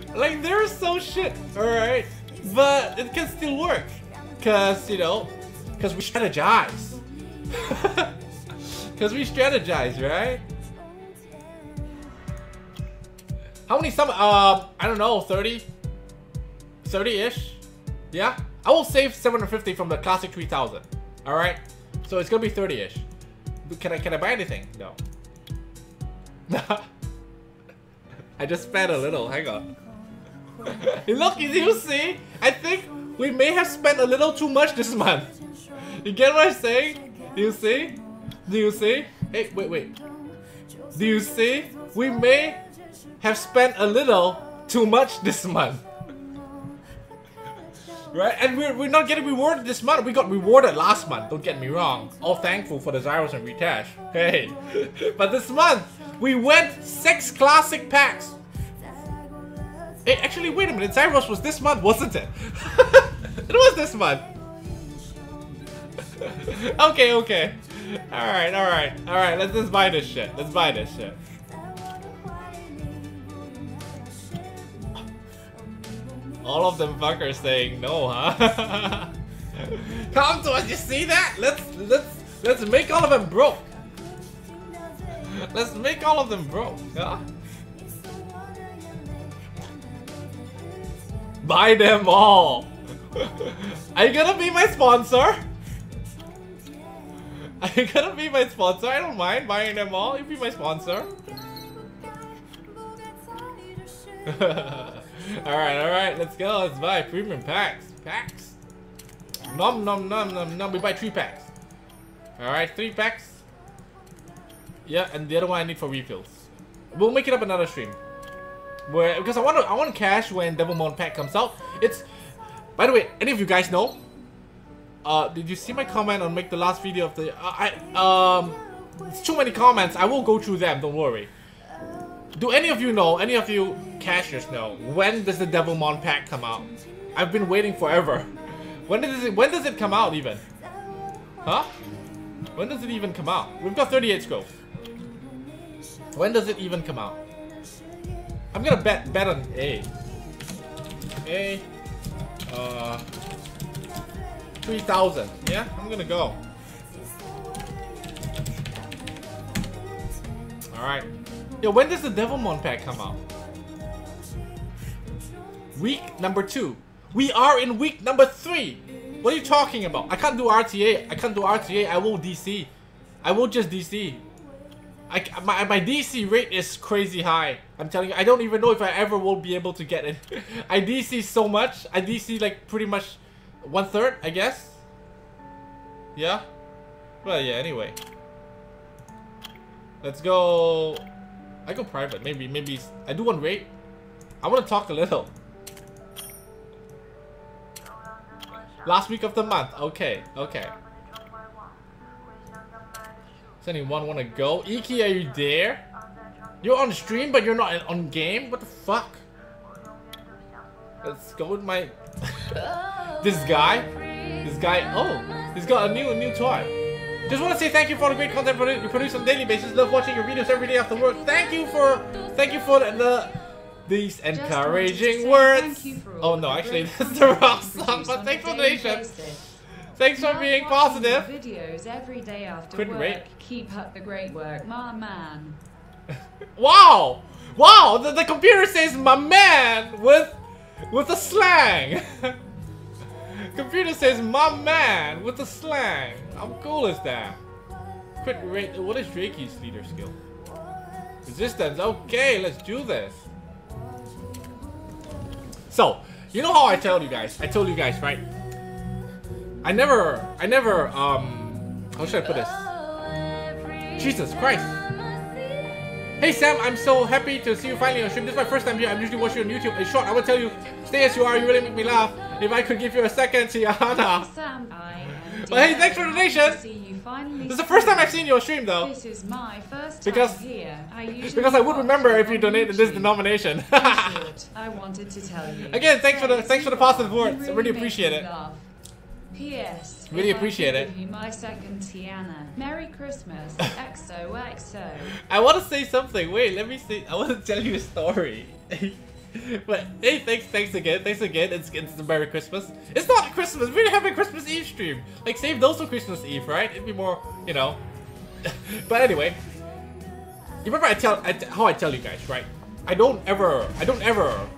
*laughs* like they're so shit. Alright? But it can still work. Cause, you know, cause we strategize. *laughs* Cause we strategize, right? How many some uh I don't know, 30? 30-ish? Yeah? I will save 750 from the classic 3000. Alright? So it's gonna be 30-ish. Can I can I buy anything? No. *laughs* I just spent a little, hang on. *laughs* Look, you see? I think we may have spent a little too much this month. You get what I'm saying? Do you see? Do you see? Hey, wait, wait. Do you see? We may have spent a little too much this month. Right? And we're, we're not getting rewarded this month. We got rewarded last month, don't get me wrong. All thankful for the Zyros and Retash. Hey. *laughs* but this month, we went six classic packs. Hey, actually, wait a minute. Zyros was this month, wasn't it? *laughs* it was this month. *laughs* okay, okay. Alright, alright, alright. Let's just buy this shit. Let's buy this shit. All of them fuckers saying no, huh? *laughs* Come to us, you see that? Let's let's let's make all of them broke. Let's make all of them broke, huh? Buy them all. Are you gonna be my sponsor? Are you gonna be my sponsor? I don't mind buying them all. You be my sponsor. *laughs* alright, alright, let's go. Let's buy premium packs. Packs. Nom nom nom nom nom. We buy three packs. Alright, three packs. Yeah, and the other one I need for refills. We'll make it up another stream. Where because I want to I want to cash when Devilmon pack comes out. It's by the way, any of you guys know? Uh, did you see my comment on make the last video of the? Uh, I um, it's too many comments. I will go through them. Don't worry. Do any of you know? Any of you cashers know? When does the Devil Devilmon pack come out? I've been waiting forever. When does it? When does it come out even? Huh? When does it even come out? We've got 38 scrolls. When does it even come out? I'm gonna bet bet on A. A. Uh. 3,000. Yeah, I'm gonna go. Alright. Yo, when does the Devilmon pack come out? Week number two. We are in week number three. What are you talking about? I can't do RTA. I can't do RTA. I will DC. I will just DC. I, my, my DC rate is crazy high. I'm telling you, I don't even know if I ever will be able to get it. *laughs* I DC so much. I DC like pretty much one third, I guess. Yeah? Well, yeah, anyway. Let's go... I go private. Maybe, maybe... I do one rate. I want to talk a little. Last week of the month. Okay, okay. Does anyone want to go? Iki, are you there? You're on stream, but you're not on game? What the fuck? Let's go with my... *laughs* this guy? This guy... Oh, he's got a new a new toy. Just want to say thank you for the great content you produce on a daily basis. Love watching your videos every day after work. Thank you for... Thank you for the... the these encouraging words. Oh no, actually, *laughs* that's the wrong song, but thanks for the donation. Thanks for being positive. Videos every day after Quit work. rate. Keep up the great work, my man. *laughs* Wow! Wow! The, the computer says my man with with a slang. *laughs* computer says my man with a slang. How cool is that? Quit rate. What is Drake's leader skill? Resistance. Okay, let's do this. So, you know how I told you guys? I told you guys, right? I never, I never, um, how should I put this? Jesus Christ. Hey Sam, I'm so happy to see you finally on stream. This is my first time here. I'm usually watching you on YouTube. In short, I will tell you, stay as you are. You really make me laugh. If I could give you a second, *laughs* Tiana. Sam, I Well, hey, thanks for the donation. to see you finally. This is the first time I've seen you on stream though. This is my first Because- time here. I *laughs* Because I would remember if you on donated this denomination. *laughs* I wanted to tell you. Again, thanks for the- thanks for the positive words. I really appreciate it. P.S. Really if appreciate it. You my second Tiana. Merry Christmas. *laughs* XOXO. I want to say something. Wait, let me see. I want to tell you a story. *laughs* but hey, thanks, thanks again, thanks again. It's it's Merry Christmas. It's not Christmas. We're having a Christmas Eve stream. Like save those for Christmas Eve, right? It'd be more, you know. *laughs* but anyway, you remember I tell I t- how I tell you guys, right? I don't ever, I don't ever,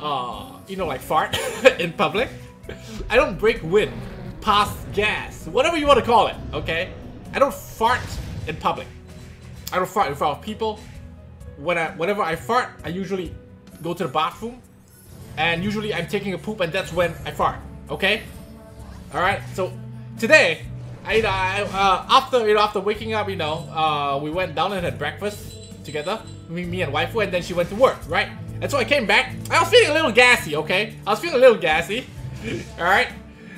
uh, you know, like fart in public. I don't break wind, pass gas, whatever you want to call it. Okay, I don't fart in public. I don't fart in front of people. When I, whenever I fart, I usually go to the bathroom, and usually I'm taking a poop, and that's when I fart. Okay. All right. So today, I, I uh, after you know after waking up, you know, uh, we went down and had breakfast together, me, me and waifu, and then she went to work, right? And so I came back. I was feeling a little gassy. Okay, I was feeling a little gassy. *laughs* All right.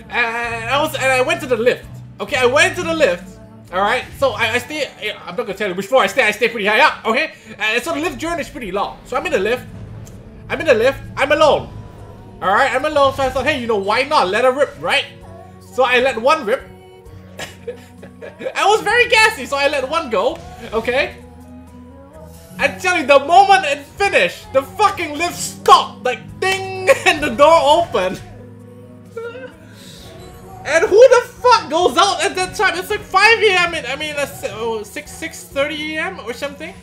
And I was and I went to the lift. Okay, I went to the lift. All right, so I, I stay. Eh, I'm not gonna tell you which floor I stay. I stay pretty high up. Okay, and so the lift journey is pretty long. So I'm in the lift. I'm in the lift. I'm alone. All right, I'm alone. So I thought, hey, you know, why not let her rip, right? So I let one rip. *laughs* I was very gassy, so I let one go. Okay. I tell you, the moment it finished, the fucking lift stopped, like ding, *laughs* and the door opened. And who the fuck goes out at that time? It's like 5 a.m. and- I mean, oh, 6 6 30 a.m. or something.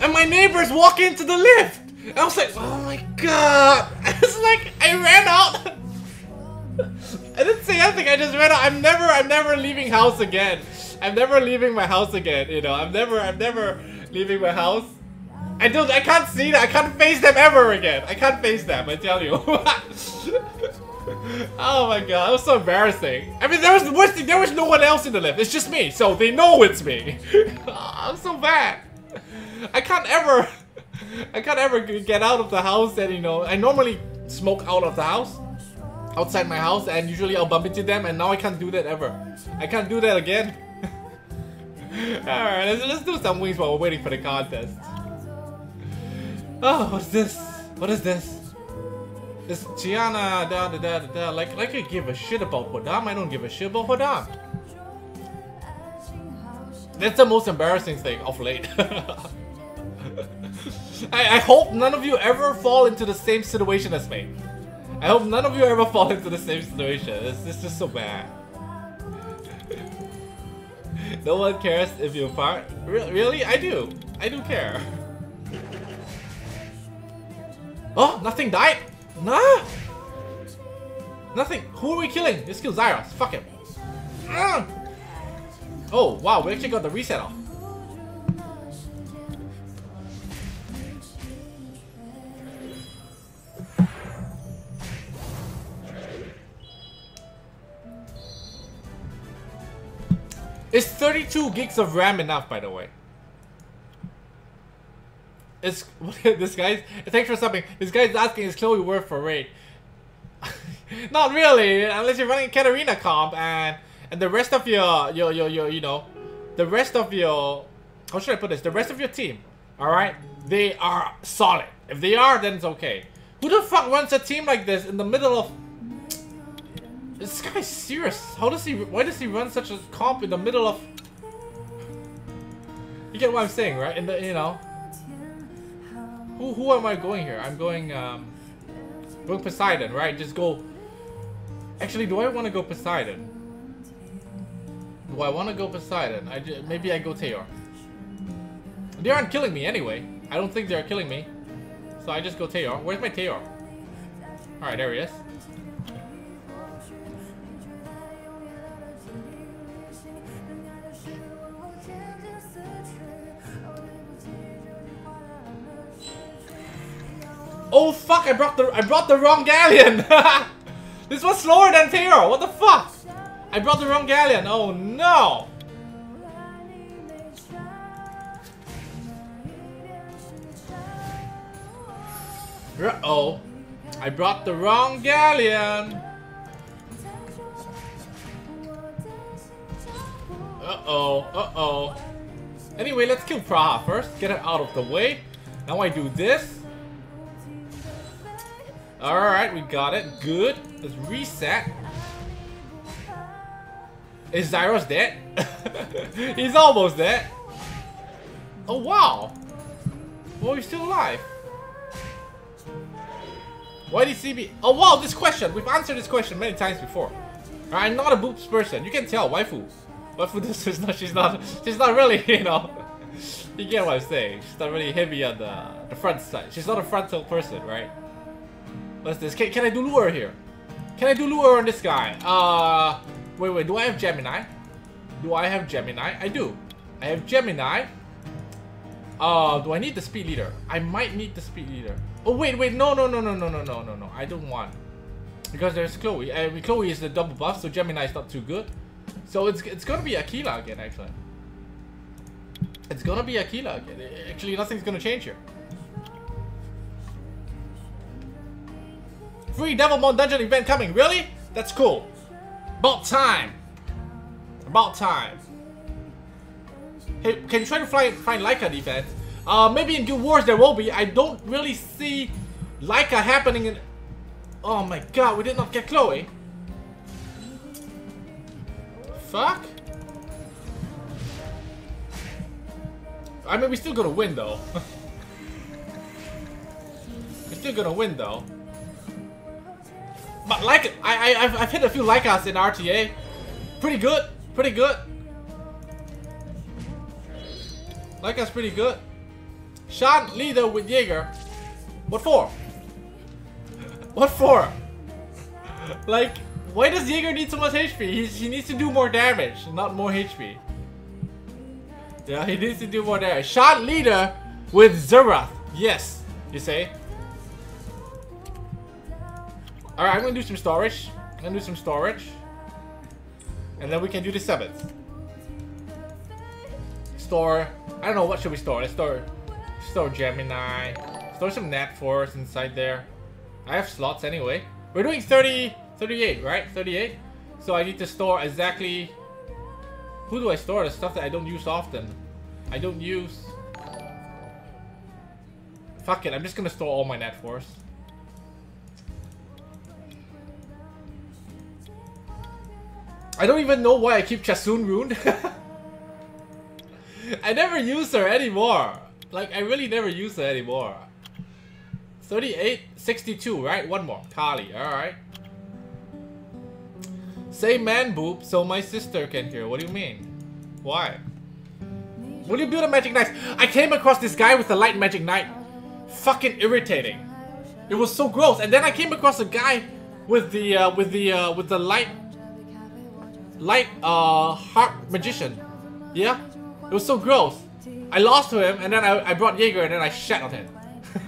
And my neighbors walk into the lift. I was like, oh my god. *laughs* It's like I ran out. *laughs* I didn't say anything. I just ran out. I'm never, I'm never leaving house again. I'm never leaving my house again. You know, I'm never, I'm never leaving my house. I don't, I can't see that. I can't face them ever again. I can't face them. I tell you. *laughs* oh my god, that was so embarrassing. I mean, there was. There was no one else in the lift. It's just me, so they know it's me. *laughs* Oh, I'm so bad. I can't ever, I can't ever get out of the house. And you know, I normally smoke out of the house, outside my house, and usually I'll bump into them. And now I can't do that ever. I can't do that again. *laughs* All right, let's, let's do some wings while we're waiting for the contest. Oh, what's this? What is this? This Tiana da da da da da. Like, like I give a shit about Hodam. I don't give a shit about Hodam. That's the most embarrassing thing of late. *laughs* I, I hope none of you ever fall into the same situation as me. I hope none of you ever fall into the same situation. It's, it's just so bad. *laughs* no one cares if you fart. Re- really? I do. I do care. *laughs* Oh, nothing died? Nah! Nothing. Who are we killing? Let's kill Zyros. Fuck him. Ah! Oh, wow, we actually got the reset off. Is 32 gigs of RAM enough, by the way? It's *laughs* this guy's. Thanks for stopping. This guy's asking is Chloe worth for raid? *laughs* Not really, unless you're running Katarina comp and and the rest of your your your your you know, the rest of your how should I put this? The rest of your team, all right? They are solid. If they are, then it's okay. Who the fuck runs a team like this in the middle of? This guy's serious. How does he? Why does he run such a comp in the middle of? You get what I'm saying, right? In the you know. Who who am I going here? I'm going um going Poseidon, right? Just go Actually, do I want to go Poseidon? Do I want to go Poseidon? I ju- maybe I go Teor. They aren't killing me anyway. I don't think they're killing me. So I just go Teor. Where's my Teor? Alright, there he is. Oh fuck! I brought the I brought the wrong galleon. *laughs* this was slower than Teor. What the fuck? I brought the wrong galleon. Oh no! Uh oh! I brought the wrong galleon. Uh-oh, uh-oh. Anyway, let's kill Praha first. Get it out of the way. Now I do this. Alright, we got it. Good. Let's reset. Is Zyros dead? *laughs* He's almost dead. Oh, wow. Well, he's still alive. Why did CB? Oh, wow, this question. We've answered this question many times before. I'm not a boobs person. You can tell. Waifu. Waifu, *laughs* this is not, she's not, she's not really, *laughs* you know. You get what I'm saying. She's not really heavy on the, the front side. She's not a frontal person, right? What's this? Can, can I do lure here? Can I do lure on this guy? Uh, wait, wait. Do I have Gemini? Do I have Gemini? I do. I have Gemini. Uh, do I need the speed leader? I might need the speed leader. Oh, wait, wait. No, no, no, no, no, no, no, no, no. I don't want. Because there's Chloe. And Chloe is the double buff, so Gemini is not too good. So it's, it's gonna be Aquila again, actually. It's gonna be Aquila again. Actually, nothing's gonna change here. Free Devilmon Dungeon event coming. Really? That's cool. About time. About time. Hey, can you try to find, find Laika defense? Uh, maybe in Guild Wars there will be. I don't really see Laika happening in... Oh my god, we did not get Chloe. Fuck. I mean, we're still gonna win though. *laughs* we're still gonna win though. But like, I, I, I've, hit a few Laikas in RTA. Pretty good. Pretty good. Laika's pretty good. Shot leader with Jaeger. What for? *laughs* what for? like, why does Jaeger need so much HP? He, he needs to do more damage, not more HP. Yeah, he needs to do more damage. Shot leader with Zerath. Yes, you say? Alright, I'm gonna do some storage. I'm gonna do some storage. And then we can do the seventh. Store. I don't know, what should we store? Let's store. Store Gemini. Store some Nat Force inside there. I have slots anyway. We're doing 30, 38, right? 38. So I need to store exactly. Who do I store? The stuff that I don't use often. I don't use. Fuck it, I'm just gonna store all my Nat Force. I don't even know why I keep Chasun ruined. *laughs* I never use her anymore. Like, I really never use her anymore. 38, 62, right? One more. Kali, alright. Say man boob so my sister can hear. What do you mean? Why? Will you build a magic knight? I came across this guy with a light magic knight. Fucking irritating. It was so gross. And then I came across a guy with the uh, with the uh, with the light light uh heart magician. Yeah? It was so gross. I lost to him and then I, I brought Jaeger and then I shat on him.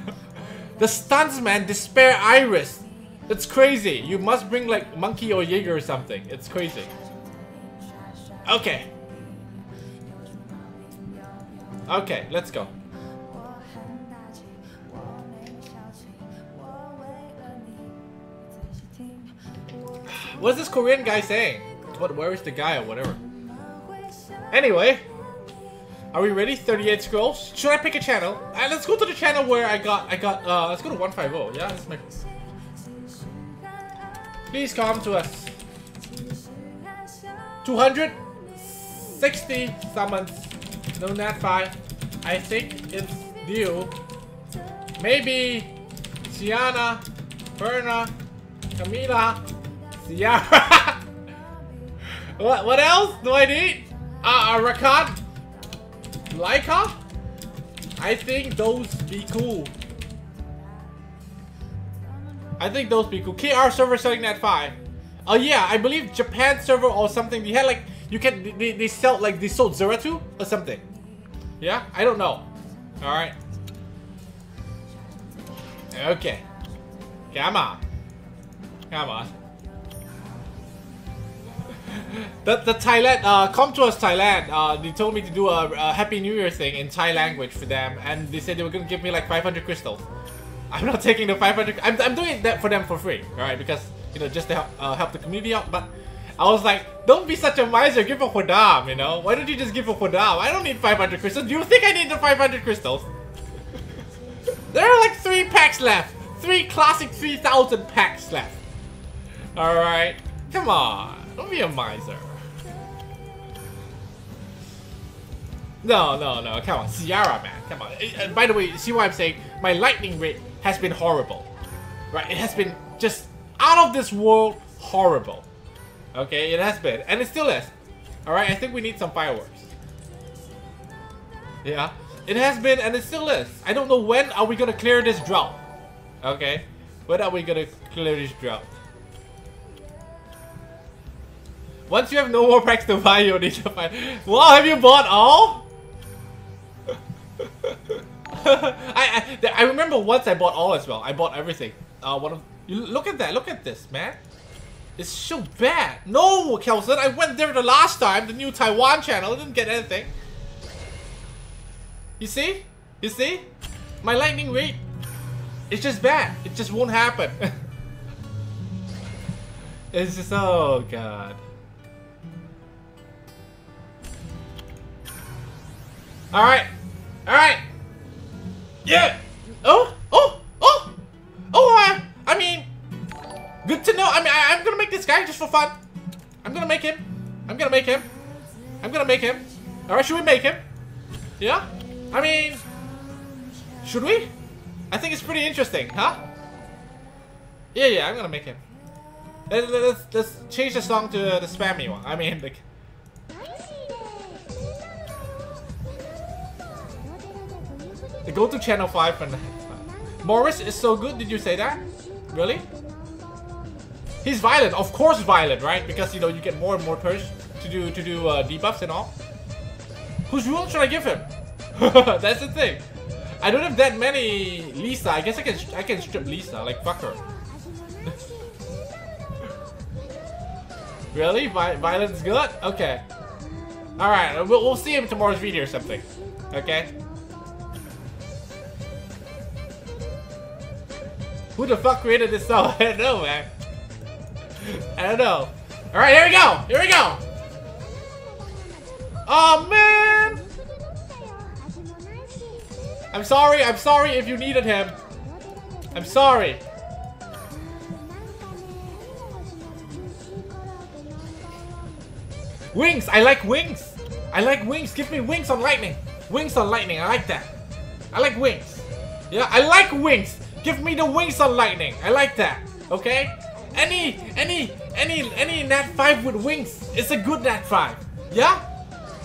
*laughs* the stunts man, despair iris. It's crazy. You must bring like monkey or Jaeger or something. It's crazy. Okay. Okay, let's go. *sighs* What's this Korean guy saying? What? Where is the guy or whatever? Anyway, are we ready? 38 scrolls. Should I pick a channel? Uh, let's go to the channel where I got. I got. Uh, let's go to 150. Yeah. Please come to us. 260 summons. No nat 5. I think it's due. Maybe Sienna, Berna, Camila, Ciara. *laughs* what, what else do I need? Uh, a Rakan? Laika? I think those be cool. I think those be cool. KR server selling that 5. Oh uh, yeah, I believe Japan server or something. They had like, you can, they, they sell, like, they sold Zeratul or something. Yeah? I don't know. Alright. Okay. Come on. Come on. The, the Thailand, uh, come to us Thailand, uh, they told me to do a, a, Happy New Year thing in Thai language for them, and they said they were gonna give me like 500 crystals. I'm not taking the 500, I'm, I'm doing that for them for free, alright, because, you know, just to help, uh, help the community out, but I was like, don't be such a miser, give a Hodam, you know? Why don't you just give a Hodam? I don't need 500 crystals. Do you think I need the 500 crystals? *laughs* there are like three packs left. Three classic 3000 packs left. Alright. Come on. Don't be a miser. No, no, no. Come on. Ciara, man. Come on. And by the way, see what I'm saying? My lightning rate has been horrible. Right? It has been just out of this world horrible. Okay, it has been. And it still is. Alright, I think we need some fireworks. Yeah. It has been and it still is. I don't know when are we gonna clear this drought. Okay. When are we gonna clear this drought? Once you have no more packs to buy, you need to buy. Wow, have you bought all? *laughs* I, I I remember once I bought all as well. I bought everything. Uh, one of you look at that. Look at this, man. It's so bad. No, Kelson, I went there the last time, the new Taiwan channel. Didn't get anything. You see? You see? My lightning rate, it's just bad. It just won't happen. *laughs* it's just, oh god. Alright. Alright. Yeah. Oh, oh, oh. Oh, uh, I mean, good to know. I mean, I, I'm gonna make this guy just for fun. I'm gonna make him. I'm gonna make him. I'm gonna make him. Alright, should we make him? Yeah? I mean, should we? I think it's pretty interesting, huh? Yeah, yeah, I'm gonna make him. Let's, let's, let's change the song to the spammy one. I mean, like... Go to channel 5 and... Morris is so good, did you say that? Really? He's violent, of course violent, right? Because, you know, you get more and more perks to do, to do uh, debuffs and all. Whose rule should I give him? *laughs* That's the thing. I don't have that many Lisa. I guess I can I can strip Lisa. Like fuck her. *laughs* really? Vi violence good? Okay. All right. We'll, we'll see him tomorrow's video or something. Okay. Who the fuck created this song? *laughs* I don't know, man. I don't know. All right, here we go. Here we go. Oh man. I'm sorry, I'm sorry if you needed him. I'm sorry. Wings! I like wings! I like wings! Give me wings on lightning! Wings on lightning, I like that. I like wings. Yeah, I like wings! Give me the wings on lightning! I like that. Okay? Any, any, any, any Nat 5 with wings is a good Nat 5. Yeah?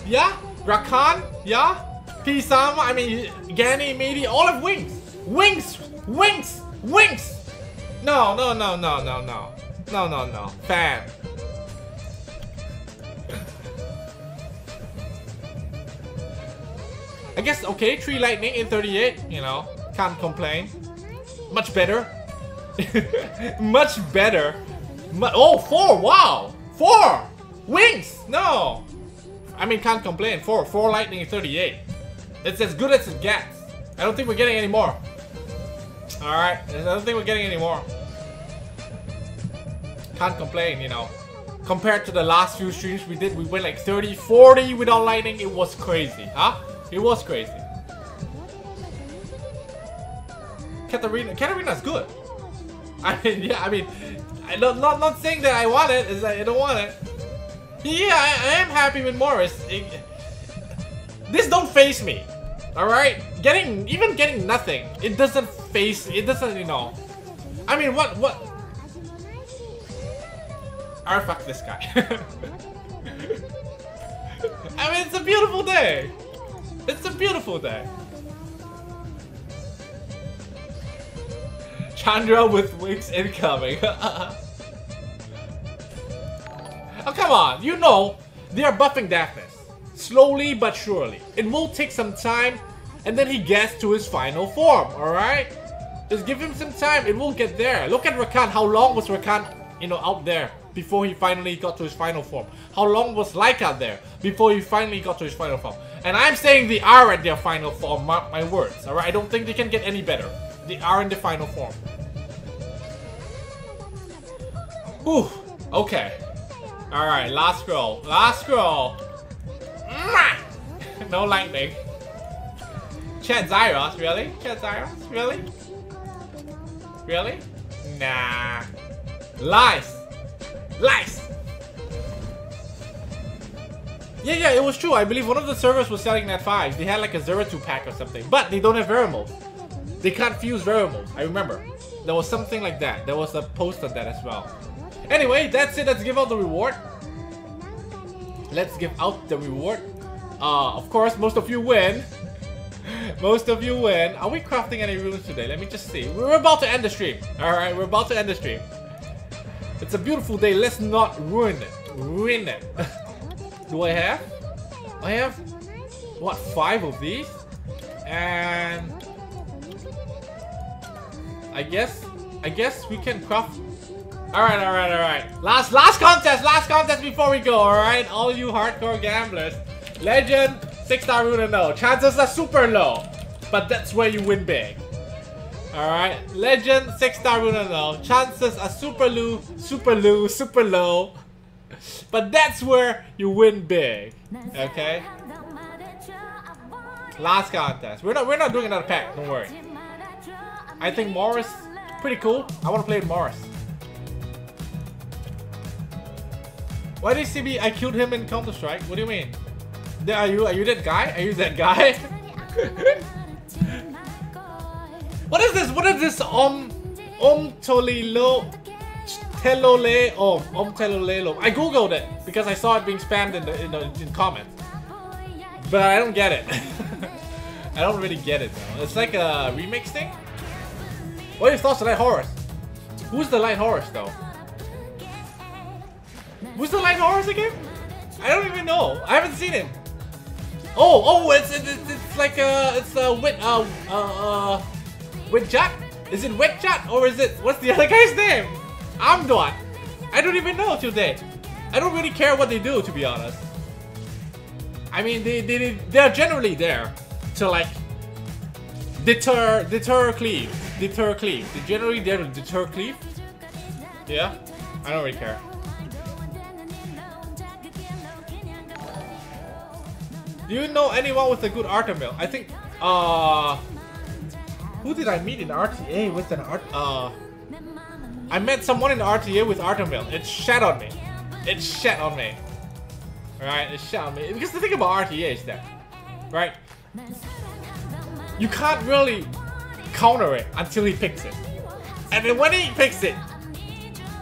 Yeah? Rakan? Yeah? Pisama, I mean, Gani, Meaty, all have wings. Wings! Wings! Wings! No, no, no, no, no, no. No, no, no. Fan. I guess, okay, 3 lightning in 38, you know. Can't complain. Much better. *laughs* Much better. Mu oh, 4, wow! 4! Wings! No! I mean, can't complain. 4, 4 lightning in 38. It's as good as it gets. I don't think we're getting any more. Alright, I don't think we're getting any more. Can't complain, you know. Compared to the last few streams we did, we went like 30, 40 without lightning. It was crazy, huh? It was crazy. Katarina, Katarina's good. *laughs* I mean, yeah, I mean, I not, not, not saying that I want it, is that I don't want it. Yeah, I, I am happy with Morris. It, this don't face me. Alright? Getting, even getting nothing, it doesn't face, it doesn't, you know. I mean, what, what? Alright, fuck this guy. *laughs* I mean, it's a beautiful day. It's a beautiful day. Chandra with wings incoming. *laughs* oh, come on. You know, they are buffing Daphne. Slowly but surely. It will take some time and then he gets to his final form, alright? Just give him some time, it will get there. Look at Rakan, how long was Rakan, you know, out there before he finally got to his final form? How long was Laika there before he finally got to his final form? And I'm saying they are at their final form, mark my words, alright? I don't think they can get any better. They are in the final form. Whew, okay. Alright, last scroll. Last scroll. *laughs* no lightning. Chat Zyros, really? Chat Zyros, really? Really? Nah. Lies! Lies! Yeah, yeah, it was true. I believe one of the servers was selling Nat 5s. They had like a Zeratul pack or something. But they don't have variables. They can't fuse variables. I remember. There was something like that. There was a post on that as well. Anyway, that's it. Let's give out the reward. Let's give out the reward. Uh, of course, most of you win. *laughs* most of you win. Are we crafting any runes today? Let me just see. We're about to end the stream. Alright, we're about to end the stream. It's a beautiful day. Let's not ruin it. Ruin it. *laughs* Do I have? I have, what, five of these? And... I guess, I guess we can craft... Alright, alright, alright. Last, last contest, last contest before we go, alright? All you hardcore gamblers. Legend, 6-star rune no. Chances are super low. But that's where you win big. Alright, Legend, 6-star rune no. Chances are super low, super low, super low. *laughs* But that's where you win big. Okay? Last contest. We're not we're not doing another pack, don't worry. I think Morris pretty cool. I wanna play with Morris. Why did CB I killed him in Counter Strike? What do you mean? Are you are you that guy? Are you that guy? *laughs* what is this? What is this Om Om Tolilo Telole oh Om Telolelo. I googled it because I saw it being spammed in the in the in comments. But I don't get it. *laughs* I don't really get it though. It's like a remix thing. What are your thoughts on Light Horus? Who's the Light Horus though? Who's the Light Horus again? I don't even know. I haven't seen him. Oh, oh, it's it's, it's like a it's a wit uh uh uh Wedjat. Is it Wedjat or is it what's the *laughs* other guy's name? I'm not. I don't even know today. I don't really care what they do, to be honest. I mean, they, they, they're generally there to like deter, deter Cleave. Deter Cleave. They're generally deter Cleave. Yeah? I don't really care. Do you know anyone with a good Artamiel? I think, uh... Who did I meet in RTA with an art, uh... I met someone in RTA with Artamiel. It shat on me. It shat on me. Right? It shat on me. Because the thing about RTA is that, right? You can't really counter it until he picks it. And then when he picks it,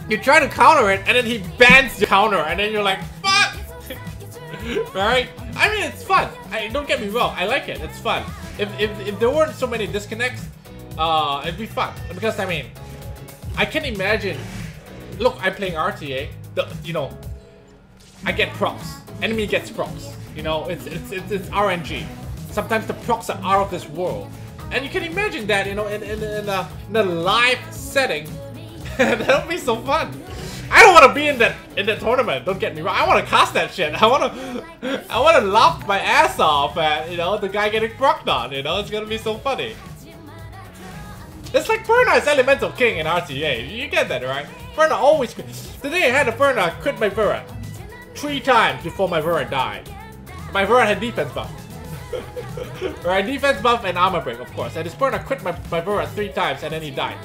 you try to counter it, and then he bans your counter, and then you're like, fuck! *laughs* right? I mean, it's fun. I, don't get me wrong. I like it. It's fun. If, if, if there weren't so many disconnects, uh, it'd be fun. Because, I mean, I can imagine. Look, I'm playing RTA. The, you know, I get procs. Enemy gets procs. You know, it's, it's it's it's RNG. Sometimes the procs are out of this world, and you can imagine that. You know, in in, in, a, in a live setting, *laughs* that'll be so fun. I don't want to be in that in that tournament. Don't get me wrong. I want to cast that shit. *laughs* I want to I want to laugh my ass off at you know the guy getting procced on. You know, it's gonna be so funny. It's like Perna is Elemental King in RTA. You get that, right? Perna always Today I had a Perna crit my Vera. Three times before my Vera died. My Vera had defense buff. Right, defense buff and armor break, of course. And this Perna crit my, my Vera three times and then he died.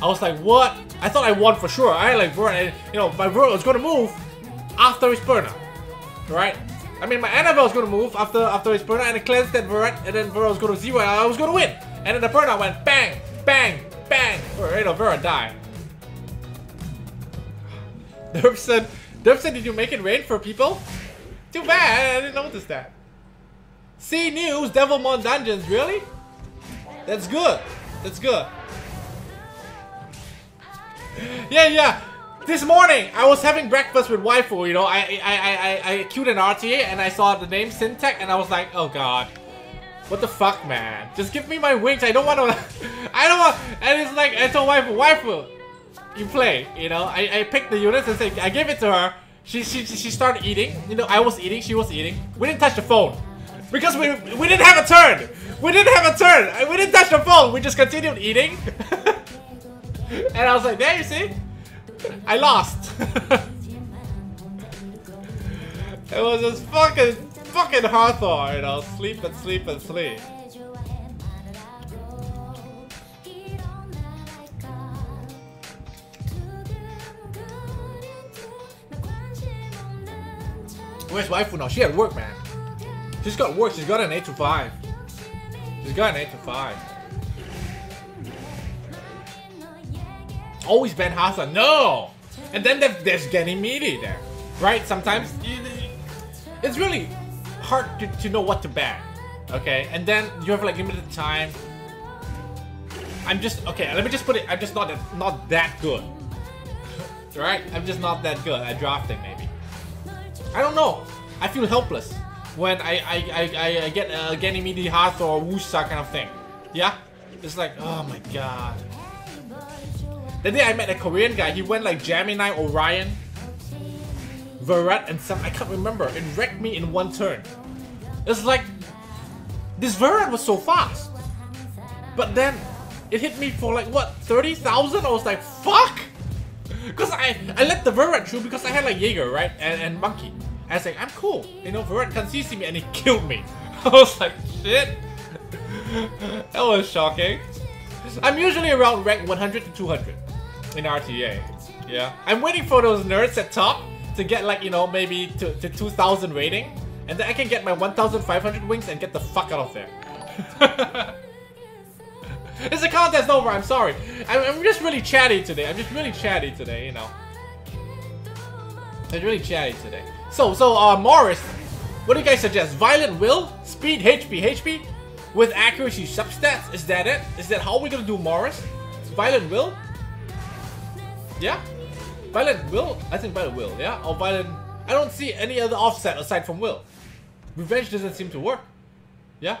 I was like, what? I thought I won for sure. I like Vera, and, you know, my Vera was gonna move after his Perna. Right? I mean, my Annabelle was gonna move after after his Perna and it cleansed that Vera, and then Vera was gonna zero and I was gonna win. And then the Perna went bang, Bang! Bang! Alright, Vera died. *sighs* Derpson, Derpson, did you make it rain for people? Too bad, I didn't notice that. See news, Devilmon Dungeons, really? That's good. That's good. Yeah, yeah. This morning, I was having breakfast with waifu, you know, I I I I, I queued an RTA and I saw the name Syntech and I was like, oh god. What the fuck, man? Just give me my wings. I don't want to. *laughs* I don't want. And it's like I told wife, wife, you play. You know, I I picked the units and say I gave it to her. She she she started eating. You know, I was eating. She was eating. We didn't touch the phone because we we didn't have a turn. We didn't have a turn. We didn't touch the phone. We just continued eating. *laughs* and I was like, there you see, I lost. *laughs* It was just fucking, fucking Hathor, you know, sleep and sleep and sleep. Where's waifu now? She at work, man. She's got work. She's got an 8 to 5. She's got an 8 to 5. Always Ben Hassan. No! And then there's Ganymede there. Right? Sometimes it's really hard to, to know what to ban. Okay? And then you have like limited time. I'm just okay, let me just put it I'm just not that not that good. *laughs* right? I'm just not that good at drafting maybe. I don't know. I feel helpless when I I, I, I get a Ganymede Hearth or Wusa kind of thing. Yeah? It's like, oh my god. The day I met a Korean guy, he went like Gemini, Orion, Verret, and some, I can't remember. It wrecked me in one turn. It's like, this Verret was so fast. But then, it hit me for like, what, 30,000? I was like, fuck! Because I, I let the Verret through because I had like Jaeger, right? And, and Monkey. I was like, I'm cool. You know, Verret can't see me and he killed me. *laughs* I was like, shit. *laughs* that was shocking. I'm usually around rank 100 to 200 in RTA. Yeah. I'm waiting for those nerds at top to get like, you know, maybe to, to 2000 rating. And then I can get my 1500 wings and get the fuck out of there. *laughs* it's the contest over, I'm sorry. I'm, I'm just really chatty today. I'm just really chatty today, you know. I'm really chatty today. So, so, uh, Morris, what do you guys suggest? Violent Will? Speed, HP, HP? With accuracy substats? Is that it? Is that how we're gonna do Morris? Violent Will? Yeah? Violent Will? I think Violent Will, yeah? Or Violent... I don't see any other offset aside from Will. Revenge doesn't seem to work. Yeah?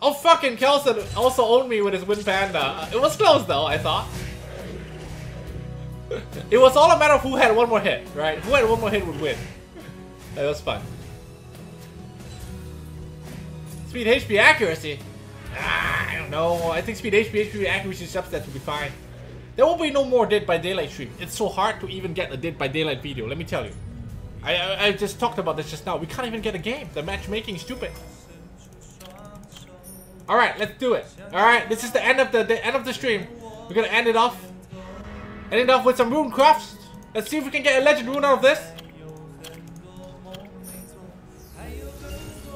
Oh fucking Kelson also owned me with his Wind Panda. It was close though, I thought. *laughs* it was all a matter of who had one more hit, right? Who had one more hit would win. That was fun. Speed HP accuracy. Ah, I don't know. I think speed HP, HP accuracy substats will be fine. There will be no more Dead by Daylight stream. It's so hard to even get a Dead by Daylight video, let me tell you. I, I, I just talked about this just now. We can't even get a game. The matchmaking is stupid. Alright, let's do it. Alright, this is the end of the, the end of the stream. We're gonna end it off. End it off with some rune crafts. Let's see if we can get a legend rune out of this.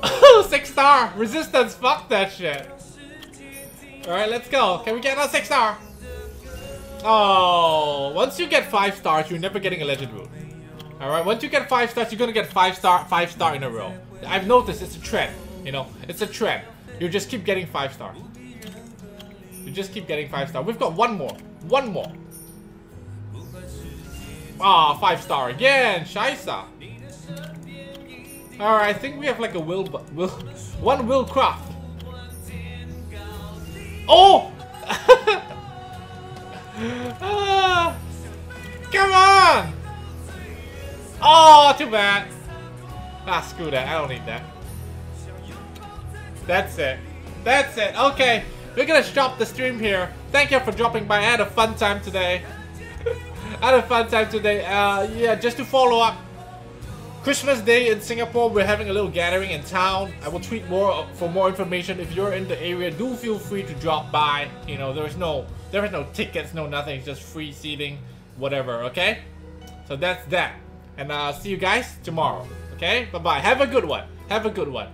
*laughs* six star! Resistance, fuck that shit. Alright, let's go. Can we get a six star? Oh, once you get five stars, you're never getting a legend rune. Alright, once you get five stars, you're gonna get five star, five star in a row. I've noticed it's a trend, you know, it's a trend. You just keep getting five star. You just keep getting five star. We've got one more, one more. Ah, oh, five star again, Shaisa. Alright, I think we have like a will, will, one will craft. Oh! *laughs* ah, come on! Oh, too bad. Ah, screw that. I don't need that. That's it. That's it. Okay, we're gonna stop the stream here. Thank you for dropping by. I had a fun time today. *laughs* I had a fun time today. Uh, yeah, just to follow up. Christmas Day in Singapore, we're having a little gathering in town. I will tweet more for more information. If you're in the area, do feel free to drop by. You know, there is no there is no tickets, no nothing. It's just free seating, whatever. Okay, so that's that. And I'll uh, see you guys tomorrow. Okay, bye bye. Have a good one. Have a good one.